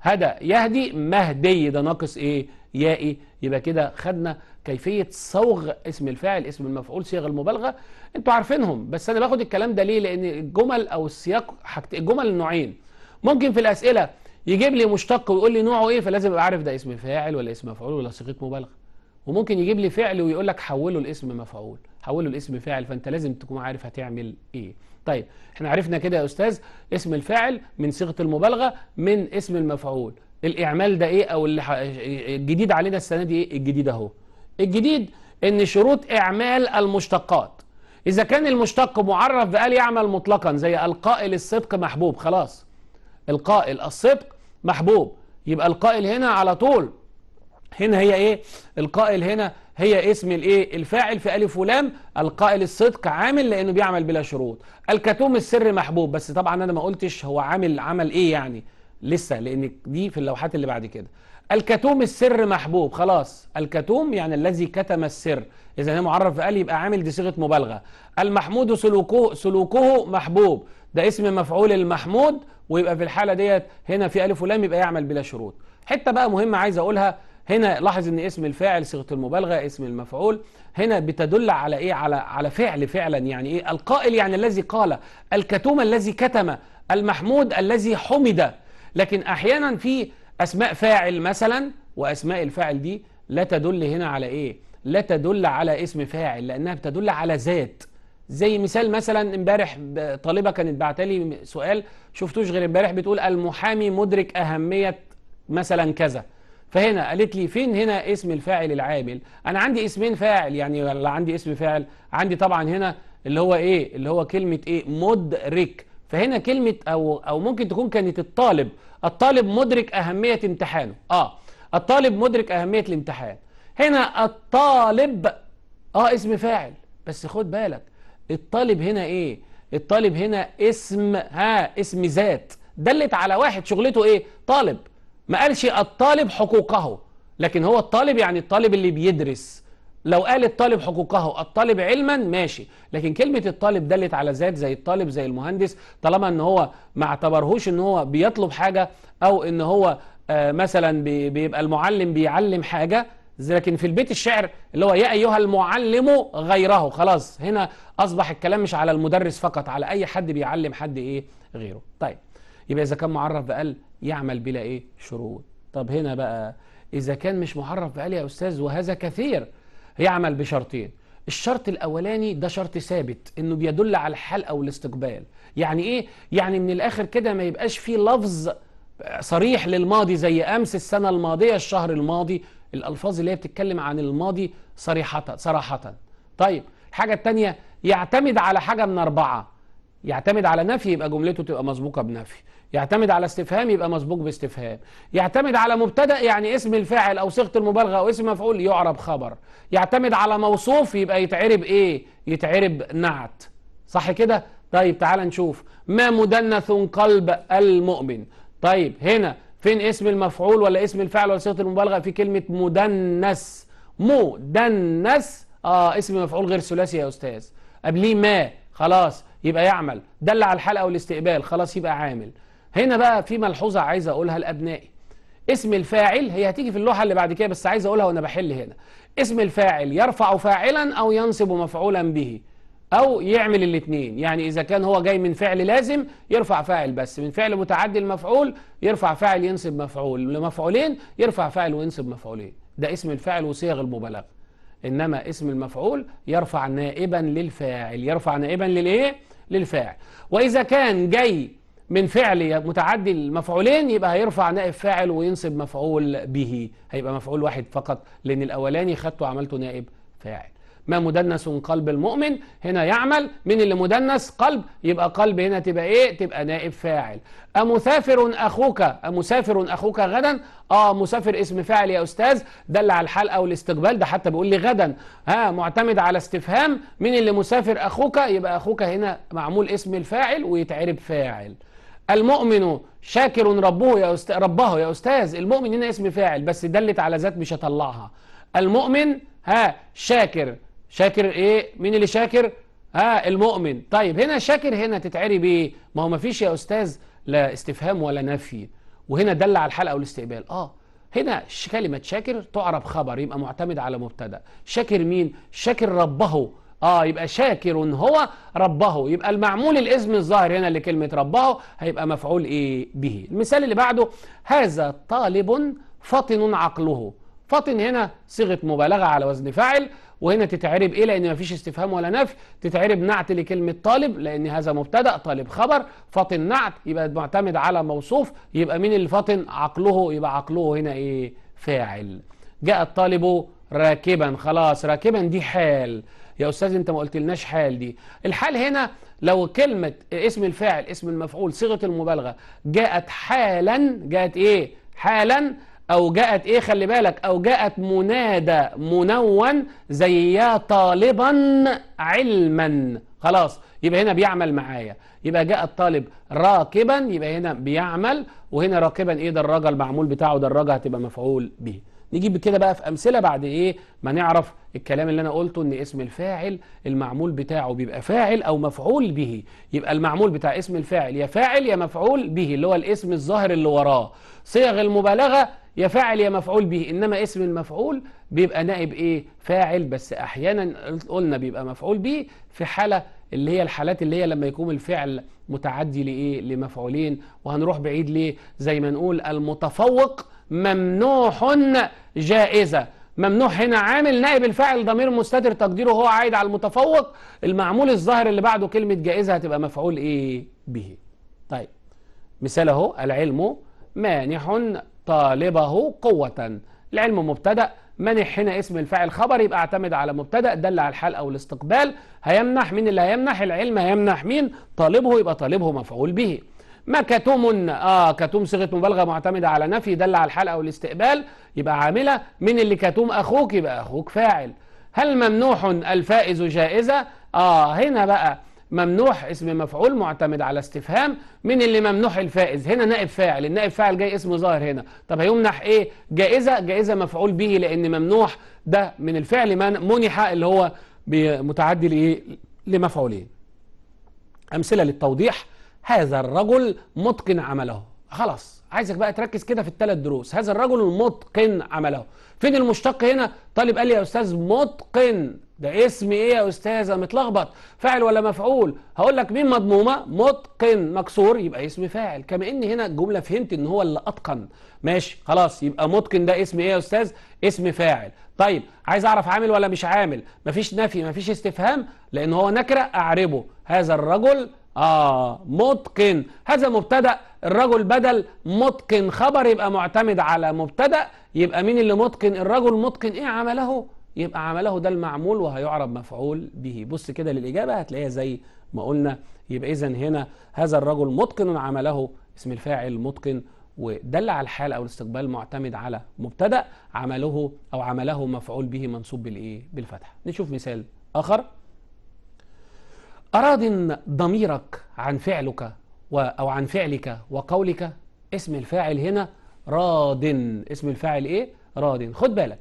هدى. يهدي مهدي. ده ناقص إيه؟ يائي. يبقى كده خدنا كيفية صوغ اسم الفاعل اسم المفعول صيغ المبالغة. أنتوا عارفينهم بس أنا باخد الكلام ده ليه؟ لأن الجمل أو السياق حاجت الجمل نوعين. ممكن في الأسئلة يجيب لي مشتق ويقول لي نوعه إيه فلازم أبقى عارف ده اسم فاعل ولا اسم مفعول ولا صيغة مبالغة. وممكن يجيب لي فعل ويقول لك حوله لاسم مفعول حوله لاسم فاعل. فأنت لازم تكون عارف هتعمل إيه. طيب إحنا عرفنا كده يا أستاذ اسم الفاعل من صيغة المبالغة من اسم المفعول. الإعمال ده إيه؟ أو اللي ح... الجديد علينا السنة دي إيه؟ الجديد أهو. الجديد إن شروط إعمال المشتقات. إذا كان المشتق معرف بقال يعمل مطلقا زي القائل الصدق محبوب خلاص. القائل الصدق محبوب. يبقى القائل هنا على طول. هنا هي إيه؟ القائل هنا هي اسم الايه؟ الفاعل في ألف ولام القائل الصدق عامل لأنه بيعمل بلا شروط. الكتوم السر محبوب بس طبعا أنا ما قلتش هو عامل عمل إيه يعني. لسه لأن دي في اللوحات اللي بعد كده. الكتوم السر محبوب خلاص. الكتوم يعني الذي كتم السر. إذا هي معرف بقال يبقى عامل دي صيغة مبالغة. المحمود سلوكه سلوكه محبوب. ده اسم مفعول المحمود ويبقى في الحالة ديت هنا في ألف ولام يبقى يعمل بلا شروط. حتة بقى مهمة عايز أقولها. هنا لاحظ إن اسم الفاعل صيغة المبالغة اسم المفعول هنا بتدل على إيه؟ على على فعل فعلا يعني إيه؟ القائل يعني الذي قال الكتوم الذي كتم المحمود الذي حمد. لكن أحيانا في أسماء فاعل مثلا وأسماء الفاعل دي لا تدل هنا على إيه؟ لا تدل على اسم فاعل لأنها بتدل على ذات. زي مثال مثلا امبارح طالبة كانت بعتلي سؤال شفتوش غير امبارح بتقول المحامي مدرك أهمية مثلا كذا. فهنا قالت لي فين هنا اسم الفاعل العامل؟ أنا عندي اسمين فاعل يعني ولا عندي اسم فاعل؟ عندي طبعا هنا اللي هو إيه؟ اللي هو كلمة إيه؟ مدرك. فهنا كلمة أو أو ممكن تكون كانت الطالب. الطالب مدرك أهمية امتحانه. آه. الطالب مدرك أهمية الامتحان. هنا الطالب آه اسم فاعل. بس خد بالك الطالب هنا إيه؟ الطالب هنا اسم ها اسم ذات. دلت على واحد شغلته إيه؟ طالب. ما قالش الطالب حقوقه لكن هو الطالب يعني الطالب اللي بيدرس. لو قال الطالب حقوقه الطالب علما ماشي لكن كلمة الطالب دلت على ذات زي الطالب زي المهندس طالما إن هو ما اعتبرهوش إن هو بيطلب حاجة أو إن هو آه مثلا بيبقى المعلم بيعلم حاجة لكن في البيت الشعر اللي هو يا أيها المعلم غيره خلاص هنا أصبح الكلام مش على المدرس فقط على أي حد بيعلم حد إيه غيره. طيب. يبقى إذا كان معرف بقال يعمل بلا إيه؟ شروط. طب هنا بقى إذا كان مش معرف بقال يا أستاذ وهذا كثير يعمل بشرطين. الشرط الأولاني ده شرط ثابت إنه بيدل على الحال أو الاستقبال. يعني إيه؟ يعني من الآخر كده ما يبقاش فيه لفظ صريح للماضي زي أمس السنة الماضية الشهر الماضي. الألفاظ اللي هي بتتكلم عن الماضي صريحه صراحة. طيب الحاجة الثانية يعتمد على حاجة من أربعة. يعتمد على نفي يبقى جملته تبقى مسبوقة بنفي. يعتمد على استفهام يبقى مسبوق باستفهام. يعتمد على مبتدأ يعني اسم الفاعل أو صيغة المبالغة أو اسم مفعول يعرب خبر. يعتمد على موصوف يبقى يتعرب إيه؟ يتعرب نعت. صح كده؟ طيب تعال نشوف. ما مدنث قلب المؤمن؟ طيب هنا فين اسم المفعول ولا اسم الفاعل ولا صيغة المبالغة؟ في كلمة مدنس. مدنس؟ آه اسم مفعول غير ثلاثي يا أستاذ. قبليه ما. خلاص يبقى يعمل. دل على الحال أو الاستقبال خلاص يبقى عامل. هنا بقى في ملحوظة عايز أقولها لأبنائي. اسم الفاعل هي هتيجي في اللوحة اللي بعد كده بس عايز أقولها وأنا بحل هنا. اسم الفاعل يرفع فاعلا أو ينصب مفعولا به أو يعمل الاثنين يعني إذا كان هو جاي من فعل لازم يرفع فاعل بس. من فعل متعدي المفعول يرفع فاعل ينصب مفعول. لمفعولين يرفع فاعل وينصب مفعولين. ده اسم الفاعل وصيغ المبالغة. إنما اسم المفعول يرفع نائبا للفاعل. يرفع نائبا للإيه؟ للفاعل. وإذا كان جاي من فعل متعدي المفعولين يبقى هيرفع نائب فاعل وينصب مفعول به. هيبقى مفعول واحد فقط لأن الأولاني خدته وعملته نائب فاعل. ما مدنس قلب المؤمن؟ هنا يعمل. من اللي مدنس؟ قلب. يبقى قلب هنا تبقى إيه؟ تبقى نائب فاعل. أمسافر أخوك؟ أمسافر أخوك غدا؟ آه مسافر اسم فاعل يا أستاذ. دل على الحال أو الاستقبال ده حتى بيقول لي غدا. ها معتمد على استفهام. من اللي مسافر أخوك؟ يبقى أخوك هنا معمول اسم الفاعل ويتعرب فاعل. المؤمن شاكر ربه يا أستاذ ربه يا أستاذ. المؤمن هنا اسم فاعل بس دلت على ذات مش هطلعها. المؤمن ها شاكر. شاكر إيه؟ مين اللي شاكر؟ ها المؤمن. طيب هنا شاكر هنا تتعرب إيه ما هو ما فيش يا أستاذ لا استفهام ولا نفي. وهنا دل على الحلقة والاستقبال. آه. هنا كلمة شاكر تعرب خبر يبقى معتمد على مبتدأ. شاكر مين؟ شاكر ربه. آه يبقى شاكر هو ربه. يبقى المعمول الاسم الظاهر هنا لكلمة ربه هيبقى مفعول إيه؟ به. المثال اللي بعده هذا طالب فطن عقله. فطن هنا صيغة مبالغة على وزن فاعل وهنا تتعرب إيه؟ لأن مفيش استفهام ولا نفي. تتعرب نعت لكلمة طالب لأن هذا مبتدأ. طالب خبر فاطن نعت يبقى معتمد على موصوف. يبقى مين اللي فاطن عقله يبقى عقله هنا إيه؟ فاعل. جاء الطالب راكبا خلاص راكبا دي حال. يا أستاذ أنت ما قلتلناش حال دي. الحال هنا لو كلمة اسم الفاعل اسم المفعول صيغة المبالغة جاءت حالا جاءت إيه؟ حالا أو جاءت إيه؟ خلي بالك أو جاءت منادى منون زي يا طالبا علما. خلاص يبقى هنا بيعمل معايا. يبقى جاء الطالب راكبا يبقى هنا بيعمل وهنا راكبا إيه؟ دراجه المعمول بتاعه دراجه هتبقى مفعول به. نجيب كده بقى في أمثلة بعد إيه؟ ما نعرف الكلام اللي أنا قلته إن اسم الفاعل المعمول بتاعه بيبقى فاعل أو مفعول به. يبقى المعمول بتاع اسم الفاعل يا فاعل يا مفعول به اللي هو الاسم الظاهر اللي وراه. صيغ المبالغة يا فاعل يا مفعول به. إنما اسم المفعول بيبقى نائب إيه؟ فاعل. بس أحيانا قلنا بيبقى مفعول به في حالة اللي هي الحالات اللي هي لما يكون الفعل متعدي لإيه؟ لمفعولين. وهنروح بعيد ليه؟ زي ما نقول المتفوق ممنوح جائزة. ممنوح هنا عامل نائب الفاعل ضمير مستتر تقديره هو عايد على المتفوق. المعمول الظاهر اللي بعده كلمة جائزة هتبقى مفعول إيه به. طيب مثال أهو العلم مانح طالبه قوة. العلم مبتدأ منح هنا اسم الفاعل خبر يبقى اعتمد على مبتدأ دل على الحال أو الاستقبال. هيمنح مين اللي هيمنح؟ العلم هيمنح مين؟ طالبه يبقى طالبه مفعول به. ما كتوم آه كتوم صيغة مبالغة معتمدة على نفي دل على الحال أو الاستقبال يبقى عاملة من اللي كتوم أخوك يبقى أخوك فاعل. هل ممنوح الفائز جائزة؟ آه هنا بقى ممنوح اسم مفعول معتمد على استفهام. من اللي ممنوح الفائز؟ هنا نائب فاعل. النائب فاعل جاي اسم ظاهر هنا. طب هيمنح إيه؟ جائزة؟ جائزة مفعول به لأن ممنوح ده من الفعل من منح اللي هو متعدي لإيه؟ لمفعولين أمثلة للتوضيح. هذا الرجل متقن عمله. خلاص عايزك بقى تركز كده في الثلاث دروس. هذا الرجل متقن عمله. فين المشتق هنا؟ طالب قال لي يا أستاذ متقن. ده اسم إيه يا استاذه متلخبط. فاعل ولا مفعول؟ هقول لك مين مضمومة. متقن. مكسور. يبقى اسم فاعل. كما إن هنا الجمله فهمت إن هو اللي أتقن. ماشي خلاص. يبقى متقن ده اسم إيه يا أستاذ؟ اسم فاعل. طيب عايز أعرف عامل ولا مش عامل؟ مفيش نفي مفيش استفهام لأن هو نكرة أعربه. هذا الرجل آه متقن. هذا مبتدأ الرجل بدل متقن خبر يبقى معتمد على مبتدأ يبقى مين اللي متقن؟ الرجل متقن. إيه عمله؟ يبقى عمله ده المعمول وهيعرب مفعول به. بص كده للإجابة هتلاقيها زي ما قلنا. يبقى إذا هنا هذا الرجل متقن عمله اسم الفاعل متقن ودل على الحال أو الاستقبال معتمد على مبتدأ عمله أو عمله مفعول به منصوب بالإيه؟ بالفتح. نشوف مثال آخر. أراد ضميرك عن فعلك أو عن فعلك وقولك اسم الفاعل هنا راض. اسم الفاعل إيه؟ راض. خد بالك.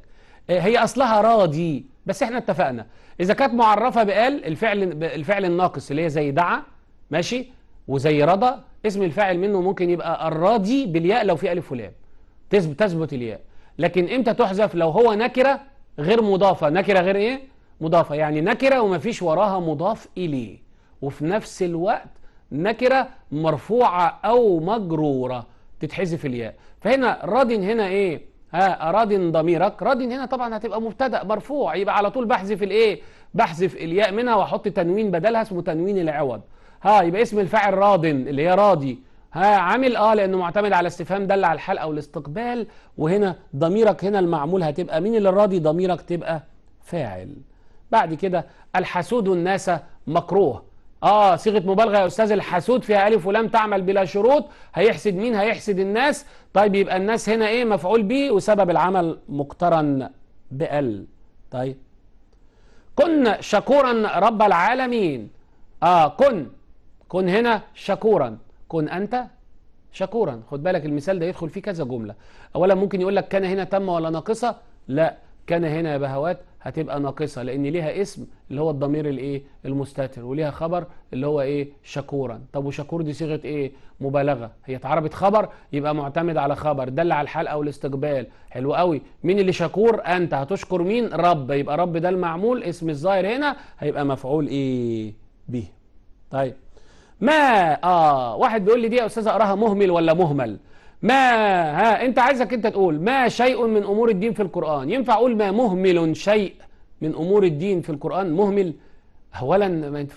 آه، هي أصلها راضي بس إحنا اتفقنا. إذا كانت معرفة بقال الفعل الفعل الناقص اللي هي زي دعا ماشي وزي رضى اسم الفاعل منه ممكن يبقى الراضي بالياء لو في ألف ولام. تثبت الياء. لكن إمتى تحذف لو هو نكرة غير مضافة؟ نكرة غير إيه؟ مضافة يعني نكرة وما فيش وراها مضاف إليه. وفي نفس الوقت نكرة مرفوعة أو مجرورة تتحذف الياء. فهنا راض هنا إيه؟ ها أراد ضميرك. راد هنا طبعا هتبقى مبتدأ مرفوع. يبقى على طول بحذف الإيه؟ بحذف الياء منها وأحط تنوين بدلها اسمه تنوين العوض. ها يبقى اسم الفاعل راض اللي هي راضي. ها عامل آه لأنه معتمد على استفهام دل على الحال أو الاستقبال. وهنا ضميرك هنا المعمول هتبقى مين اللي راضي؟ ضميرك تبقى فاعل. بعد كده الحسود الناس مكروه. آه صيغة مبالغة يا أستاذ الحسود فيها ألف ولام تعمل بلا شروط هيحسد مين؟ هيحسد الناس. طيب يبقى الناس هنا إيه؟ مفعول به وسبب العمل مقترن بأل. طيب. كن شكورا رب العالمين. آه كن. كن هنا شكورا. كن أنت شكورا. خد بالك المثال ده يدخل فيه كذا جملة. اولا ممكن يقول لك كان هنا تم ولا ناقصة؟ لا. كان هنا يا بهوات هتبقى ناقصة لأن ليها اسم اللي هو الضمير الإيه؟ المستتر وليها خبر اللي هو إيه؟ شكورا طب وشكور دي صيغة إيه؟ مبالغة. هي اتعربت خبر يبقى معتمد على خبر. دل على الحال أو الاستقبال حلو قوي. مين اللي شكور أنت. هتشكر مين؟ رب. يبقى رب ده المعمول. اسم الظاهر هنا هيبقى مفعول إيه؟ به. طيب. ما؟ آه. واحد بيقول لي دي يا أستاذ أقراها مهمل ولا مهمل؟ ما ها انت عايزك انت تقول ما شيء من أمور الدين في القرآن؟ ينفع أقول ما مهمل شيء من أمور الدين في القرآن؟ مهمل؟ اولا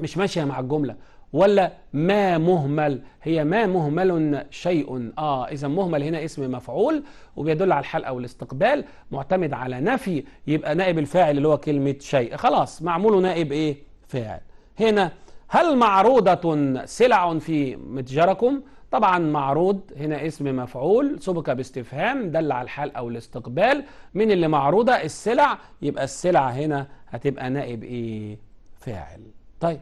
مش ماشية مع الجملة. ولا ما مهمل؟ هي ما مهمل شيء. آه إذا مهمل هنا اسم مفعول وبيدل على الحال أو الاستقبال معتمد على نفي يبقى نائب الفاعل اللي هو كلمة شيء. خلاص معموله نائب إيه؟ فاعل. هنا هل معروضة سلع في متجركم؟ طبعا معروض هنا اسم مفعول سبق باستفهام دل على الحال أو الاستقبال. من اللي معروضة؟ السلع. يبقى السلع هنا هتبقى نائب إيه؟ فاعل. طيب.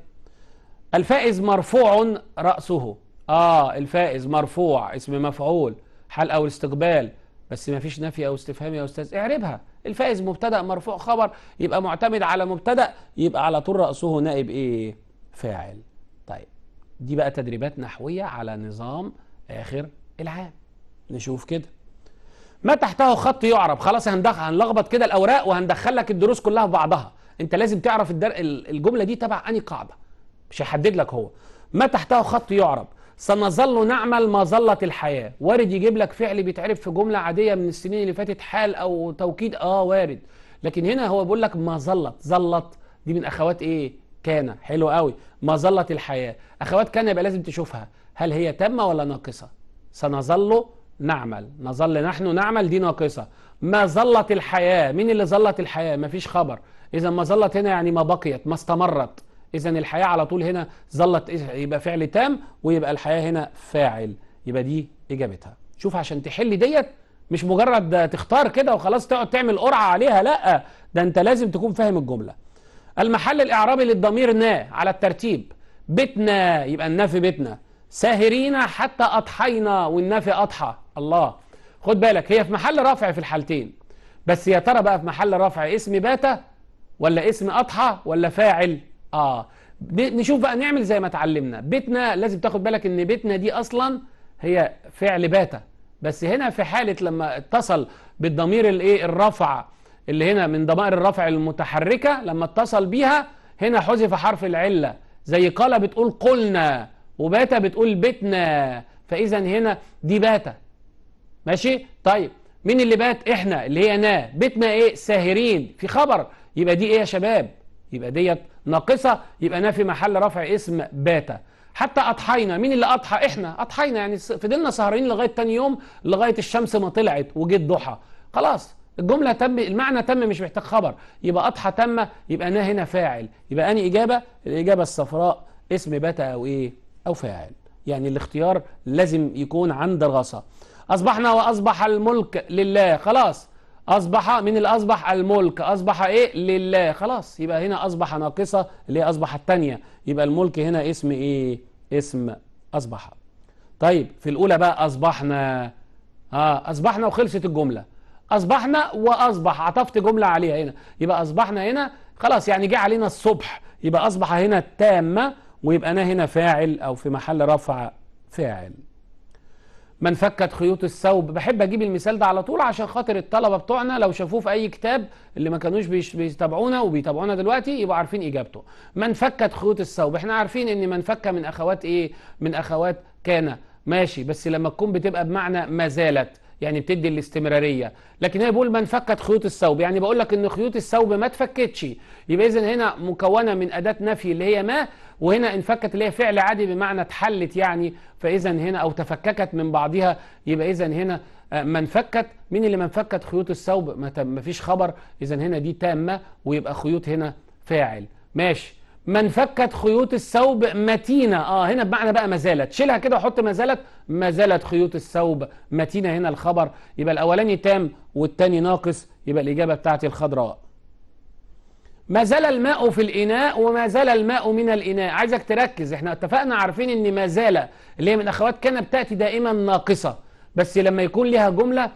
الفائز مرفوع رأسه. آه الفائز مرفوع اسم مفعول حال أو استقبال بس ما فيش نفي أو استفهام يا أستاذ. اعربها. الفائز مبتدأ مرفوع خبر. يبقى معتمد على مبتدأ يبقى على طول رأسه نائب إيه؟ فاعل. دي بقى تدريبات نحوية على نظام آخر العام. نشوف كده. ما تحته خط يعرب. خلاص هندخل هنلخبط كده الأوراق وهندخل لك الدروس كلها في بعضها. انت لازم تعرف الدر... الجملة دي تبع أنهي قاعدة. مش هيحدد لك هو. ما تحته خط يعرب. سنظل نعمل ما ظلت الحياة. وارد يجيب لك فعل بيتعرف في جملة عادية من السنين اللي فاتت حال أو توكيد. آه وارد. لكن هنا هو بيقول لك ما ظلت ظلت. دي من أخوات إيه؟ كان. حلو قوي. ما ظلت الحياة. أخوات كان يبقى لازم تشوفها. هل هي تامة ولا ناقصة؟ سنظل نعمل. نظل نحن نعمل دي ناقصة. ما ظلت الحياة. مين اللي ظلت الحياة؟ ما فيش خبر. إذا ما ظلت هنا يعني ما بقيت ما استمرت. إذا الحياة على طول هنا ظلت؟ يبقى فعل تام ويبقى الحياة هنا فاعل. يبقى دي إجابتها. شوف عشان تحل ديت مش مجرد تختار كده وخلاص تقعد تعمل قرعة عليها لأ. ده أنت لازم تكون فاهم الجملة. المحل الإعرابي للضمير نا على الترتيب. بيتنا يبقى النفي بيتنا. ساهرين حتى أضحينا والنفي أضحى. الله. خد بالك هي في محل رفع في الحالتين. بس يا ترى بقى في محل رفع اسم باتا ولا اسم أضحى ولا فاعل؟ آه. نشوف بقى نعمل زي ما اتعلمنا. بيتنا لازم تاخد بالك إن بيتنا دي أصلا هي فعل باتا بس هنا في حالة لما اتصل بالضمير الإيه؟ الرفع اللي هنا من ضمائر الرفع المتحركة لما اتصل بيها هنا حذف حرف العلة. زي قال بتقول قلنا وباتا بتقول بيتنا فإذا هنا دي باتا. ماشي؟ طيب مين اللي بات؟ إحنا اللي هي نا. بيتنا إيه؟ ساهرين. في خبر. يبقى دي إيه يا شباب؟ يبقى ديت ناقصة. يبقى نا في محل رفع اسم باتا. حتى أضحينا. مين اللي أضحى؟ إحنا. أضحينا. يعني فضلنا سهرين لغاية تاني يوم لغاية الشمس ما طلعت وجيت ضحى خلاص. الجملة تم المعنى تم مش محتاج خبر. يبقى أضحى تم يبقى نا هنا فاعل. يبقى أني إجابة الإجابة الصفراء اسم باتا أو إيه أو فاعل. يعني الاختيار لازم يكون عند الغصة. أصبحنا وأصبح الملك لله خلاص. أصبح من اللي أصبح الملك أصبح إيه؟ لله خلاص. يبقى هنا أصبح ناقصة اللي هي أصبح التانية يبقى الملك هنا اسم إيه؟ اسم أصبح. طيب في الأولى بقى أصبحنا. آه أصبحنا وخلصت الجملة. أصبحنا وأصبح. عطفت جملة عليها هنا. يبقى أصبحنا هنا خلاص يعني جه علينا الصبح. يبقى أصبح هنا تامة ويبقى أنا هنا فاعل أو في محل رفع فاعل. من فكت خيوط الثوب. بحب أجيب المثال ده على طول عشان خاطر الطلبة بتوعنا لو شافوه في أي كتاب اللي ما كانوش بيتابعونا وبيتابعونا دلوقتي يبقوا عارفين إجابته. ما انفكت خيوط الثوب. إحنا عارفين إن ما انفك من أخوات إيه؟ من أخوات كان. ماشي. بس لما تكون بتبقى بمعنى ما زالت. يعني بتدي الاستمرارية. لكن هي بيقول ما انفكت خيوط الثوب. يعني بقول لك إن خيوط الثوب ما اتفكتش يبقى اذا هنا مكونة من أداة نفي اللي هي ما وهنا انفكت اللي هي فعل عادي بمعنى اتحلت يعني. فاذا هنا أو تفككت من بعضها. يبقى اذا هنا آه، ما انفكت مين اللي ما انفكت خيوط الثوب؟ ما فيش خبر. اذا هنا دي تامة ويبقى خيوط هنا فاعل. ماشي. ما انفكت خيوط الثوب متينة. آه هنا بمعنى بقى ما زالت شيلها كده وحط ما زالت ما زالت خيوط الثوب متينة هنا الخبر. يبقى الأولاني تام والتاني ناقص. يبقى الإجابة بتاعتي الخضراء. ما زال الماء في الإناء وما زال الماء من الإناء. عايزك تركز. إحنا اتفقنا عارفين إن ما زال اللي هي من أخوات كان بتأتي دائما ناقصة. بس لما يكون لها جملة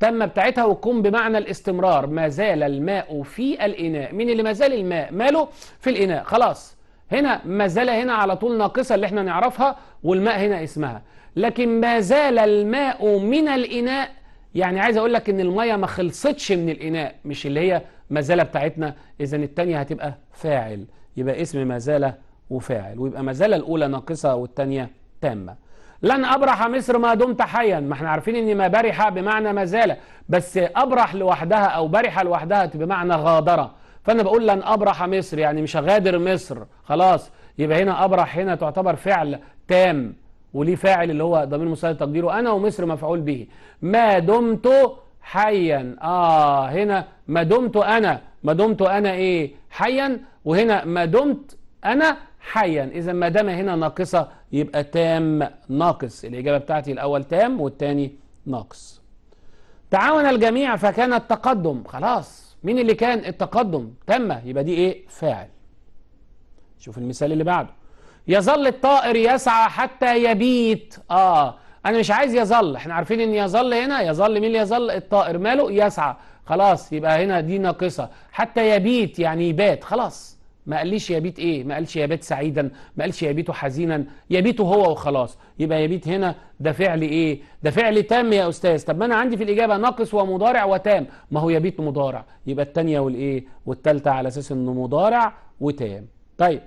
تم بتاعتها وتكون بمعنى الاستمرار. ما زال الماء في الإناء. مين اللي ما زال الماء؟ ماله في الإناء. خلاص. هنا ما زال هنا على طول ناقصة اللي إحنا نعرفها والماء هنا اسمها. لكن ما زال الماء من الإناء يعني عايز أقول لك إن المية ما خلصتش من الإناء مش اللي هي ما زال بتاعتنا. اذا الثانية هتبقى فاعل. يبقى اسم ما زال وفاعل. ويبقى ما زال الأولى ناقصة والثانيه تامة. لن أبرح مصر ما دمت حيا. ما إحنا عارفين ان ما برح بمعنى ما زال بس أبرح لوحدها أو برح لوحدها بمعنى غادره فأنا بقول لن أبرح مصر يعني مش هغادر مصر. خلاص يبقى هنا أبرح هنا تعتبر فعل تام وليه فاعل اللي هو ضمير مساعد تقديره أنا ومصر مفعول به. ما دمت حيا. آه هنا ما دمت أنا. ما دمت أنا إيه؟ حيا. وهنا ما دمت أنا حيا. اذا ما دام هنا ناقصة يبقى تام ناقص. الإجابة بتاعتي الأول تام والثاني ناقص. تعاون الجميع فكان التقدم. خلاص. مين اللي كان التقدم؟ تم. يبقى دي إيه؟ فاعل. شوف المثال اللي بعده. يظل الطائر يسعى حتى يبيت. آه. أنا مش عايز يظل. إحنا عارفين إن يظل هنا. يظل مين اللي يظل؟ الطائر ماله؟ يسعى. خلاص. يبقى هنا دي ناقصة. حتى يبيت يعني يبات. خلاص. ما قاليش يبيت إيه؟ ما قالش يبات سعيدا ما قالش يبيت حزينا. يبيت هو وخلاص. يبقى يبيت هنا ده فعل إيه؟ ده فعل تام يا أستاذ. طب ما أنا عندي في الإجابة ناقص ومضارع وتام. ما هو يبيت مضارع. يبقى الثانية والإيه؟ والثالثه على أساس إنه مضارع وتام. طيب.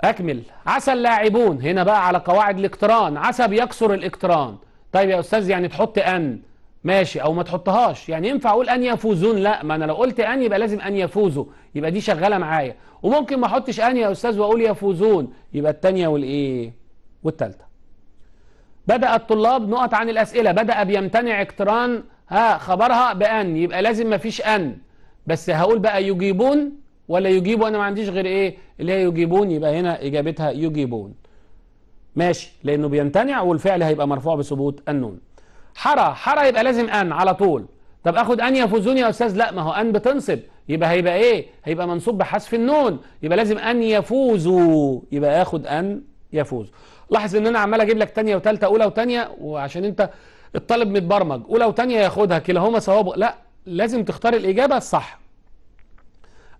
أكمل. عسى اللاعبون. هنا بقى على قواعد الاقتران. عسى بيكسر الاقتران. طيب يا أستاذ يعني تحط أن. ماشي أو ما تحطهاش. يعني ينفع أقول أن يفوزون؟ لا ما أنا لو قلت أن يبقى لازم أن يفوزوا. يبقى دي شغالة معايا. وممكن ما أحطش أن يا أستاذ وأقول يفوزون. يبقى الثانية والإيه؟ والثالثه بدأ الطلاب نقط عن الأسئلة. بدأ بيمتنع اقتران ها خبرها بأن. يبقى لازم ما فيش أن. بس هقول بقى يجيبون ولا يجيبوا؟ أنا ما عنديش غير إيه؟ اللي هي يجيبون. يبقى هنا إجابتها يجيبون. ماشي. لأنه بيمتنع والفعل هيبقى مرفوع بثبوت النون. حرى حرى يبقى لازم أن على طول. طب أخد أن يفوزون يا أستاذ؟ لا ما هو أن بتنصب. يبقى هيبقى إيه؟ هيبقى منصوب بحذف النون. يبقى لازم أن يفوزوا. يبقى آخد أن يفوزوا لاحظ إن أنا عمال أجيب لك تانية وتالتة أولى وتانية وعشان أنت الطالب متبرمج. أولى وتانية ياخدها كلاهما صواب لا لازم تختار الإجابة الصح.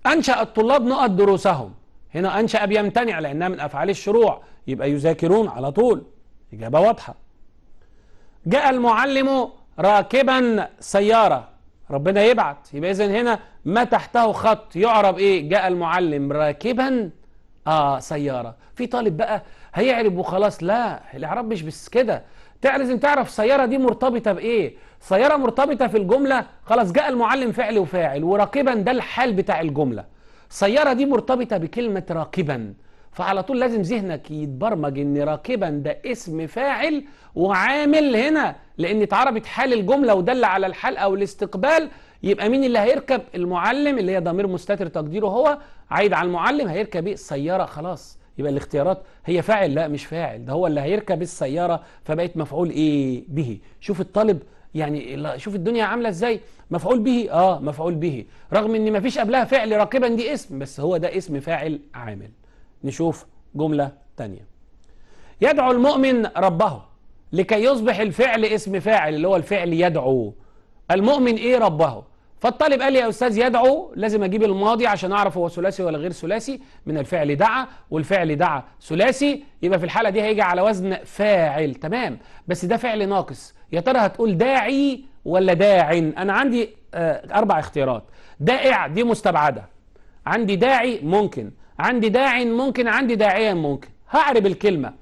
أنشأ الطلاب نقط دروسهم. هنا أنشأ بيمتنع لأنها من أفعال الشروع. يبقى يذاكرون على طول. إجابة واضحة. جاء المعلم راكبا سيارة. ربنا يبعت. يبقى اذا هنا ما تحته خط. يعرب إيه؟ جاء المعلم راكبا آه سيارة. في طالب بقى هيعرب وخلاص. لا الإعراب مش بس كده. لازم تعرف سيارة دي مرتبطة بإيه؟ سيارة مرتبطة في الجملة. خلاص جاء المعلم فعل وفاعل وراكبا ده الحال بتاع الجملة. سيارة دي مرتبطة بكلمة راكبا. فعلى طول لازم ذهنك يتبرمج إن راكبا ده اسم فاعل وعامل هنا لأن اتعربت حال الجملة ودل على الحال أو الاستقبال يبقى مين اللي هيركب؟ المعلم اللي هي ضمير مستتر تقديره هو. عايد على المعلم هيركب إيه؟ السيارة. خلاص يبقى الاختيارات هي فاعل. لا مش فاعل. ده هو اللي هيركب السيارة فبقت مفعول إيه؟ به. شوف الطالب يعني شوف الدنيا عاملة إزاي. مفعول به؟ آه مفعول به. رغم إن مفيش قبلها فعل راكبا دي اسم بس هو ده اسم فاعل عامل. نشوف جملة تانية. يدعو المؤمن ربه لكي يصبح الفعل اسم فاعل اللي هو الفعل يدعو. المؤمن إيه ربه؟ فالطالب قال لي يا أستاذ يدعو لازم أجيب الماضي عشان أعرف هو ثلاثي ولا غير ثلاثي. من الفعل دعا والفعل دعا ثلاثي يبقى في الحالة دي هيجي على وزن فاعل. تمام. بس ده فعل ناقص. يا ترى هتقول داعي ولا داع أنا عندي آه أربع اختيارات. دائع دي مستبعدة. عندي داعي ممكن. عندي داع ممكن عندي داعيا ممكن. هعرب الكلمة.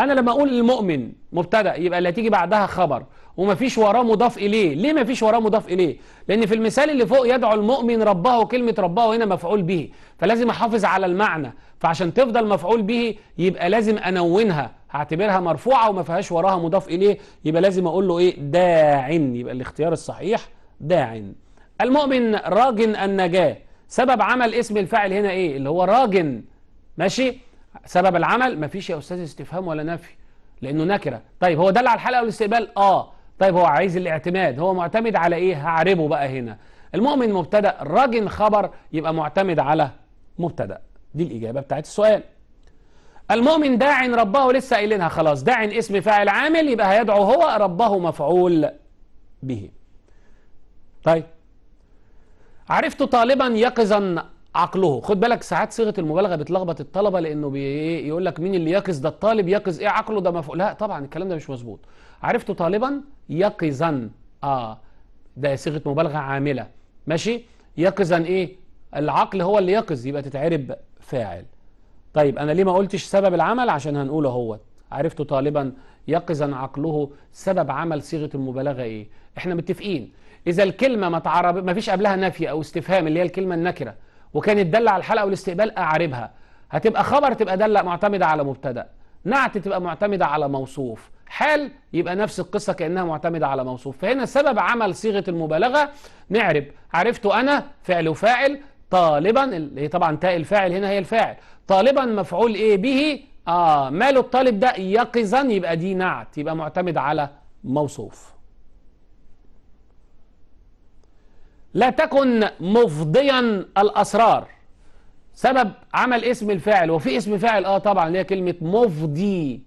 أنا لما أقول المؤمن مبتدأ يبقى اللي هتيجي بعدها خبر. ومفيش وراه مضاف إليه. ليه مفيش وراه مضاف إليه؟ لأن في المثال اللي فوق يدعو المؤمن ربه وكلمة ربه هنا مفعول به. فلازم أحافظ على المعنى. فعشان تفضل مفعول به يبقى لازم أنونها. هعتبرها مرفوعة وما فيهاش وراها مضاف إليه. يبقى لازم أقول له إيه؟ داع. يبقى الاختيار الصحيح داع. المؤمن راجن النجاة. سبب عمل اسم الفاعل هنا إيه؟ اللي هو راجن. ماشي؟ سبب العمل مفيش يا أستاذ استفهام ولا نفي لأنه نكرة. طيب هو دل على الحلقة والاستقبال؟ آه. طيب هو عايز الاعتماد. هو معتمد على إيه؟ هعربه بقى هنا. المؤمن مبتدأ راجن خبر يبقى معتمد على مبتدأ. دي الإجابة بتاعت السؤال. المؤمن داع ربه لسه قايلينها. خلاص داع اسم فاعل عامل يبقى هيدعو هو ربه مفعول به. طيب عرفت طالبا يقظا عقله. خد بالك ساعات صيغة المبالغة بتلخبط الطلبة لأنه بيقول لك مين اللي يقظ؟ ده الطالب يقظ. إيه عقله؟ ده مفعول لا طبعا الكلام ده مش مظبوط. عرفت طالبا يقظا آه ده صيغة مبالغة عاملة. ماشي؟ يقظا إيه؟ العقل هو اللي يقظ يبقى تتعرب فاعل. طيب أنا ليه ما قلتش سبب العمل؟ عشان هنقوله أهوت. عرفت طالبا يقظا عقله. سبب عمل صيغة المبالغة إيه؟ إحنا متفقين إذا الكلمة ما تعرب ما فيش قبلها نفي أو استفهام اللي هي الكلمة النكرة. وكانت داله على الحلقة والاستقبال أعربها. هتبقى خبر تبقى داله معتمدة على مبتدأ. نعت تبقى معتمدة على موصوف. حال يبقى نفس القصة كأنها معتمدة على موصوف. فهنا سبب عمل صيغة المبالغة. نعرب. عرفت أنا فعل وفاعل. طالبا اللي هي طبعا تاء الفاعل هنا هي الفاعل. طالبا مفعول إيه به؟ آه ماله الطالب ده يقظا يبقى دي نعت يبقى معتمد على موصوف. لا تكن مفضيا الأسرار. سبب عمل اسم الفاعل وفي اسم فاعل آه طبعا اللي هي كلمة مفضي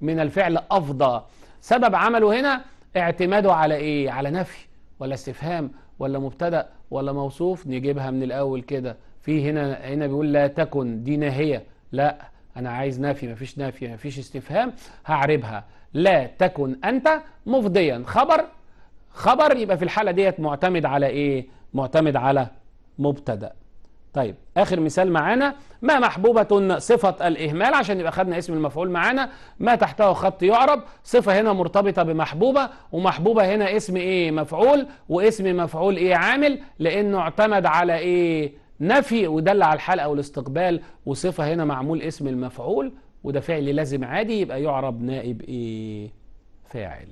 من الفعل أفضى. سبب عمله هنا اعتماده على إيه؟ على نفي ولا استفهام ولا مبتدأ ولا موصوف. نجيبها من الأول كده. في هنا هنا بيقول لا تكن دي ناهية. لا أنا عايز نفي مفيش نفي مفيش استفهام هعربها. لا تكن أنت مفضيا. خبر خبر يبقى في الحالة ديت معتمد على إيه؟ معتمد على مبتدأ. طيب آخر مثال معانا ما محبوبة صفة الإهمال؟ عشان يبقى خدنا اسم المفعول معانا. ما تحته خط يعرب صفة هنا مرتبطة بمحبوبة ومحبوبة هنا اسم إيه؟ مفعول واسم مفعول إيه؟ عامل لأنه اعتمد على إيه؟ نفي ودل على الحال أو الاستقبال وصفة هنا معمول اسم المفعول وده فعل لازم عادي يبقى يعرب نائب إيه؟ فاعل.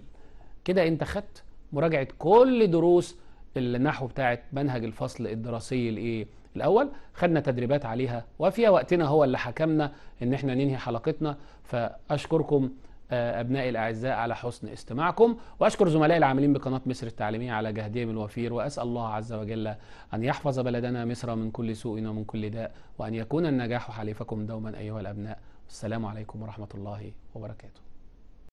كده أنت خدت؟ مراجعة كل دروس النحو بتاعت منهج الفصل الدراسي الإيه؟ الأول. خدنا تدريبات عليها وفيها وقتنا هو اللي حكمنا إن إحنا ننهي حلقتنا. فأشكركم أبنائي الأعزاء على حسن استماعكم وأشكر زملائي العاملين بقناة مصر التعليمية على جهدهم الوفير. وأسأل الله عز وجل أن يحفظ بلدنا مصر من كل سوء ومن كل داء وأن يكون النجاح حليفكم دوما أيها الأبناء. والسلام عليكم ورحمة الله وبركاته.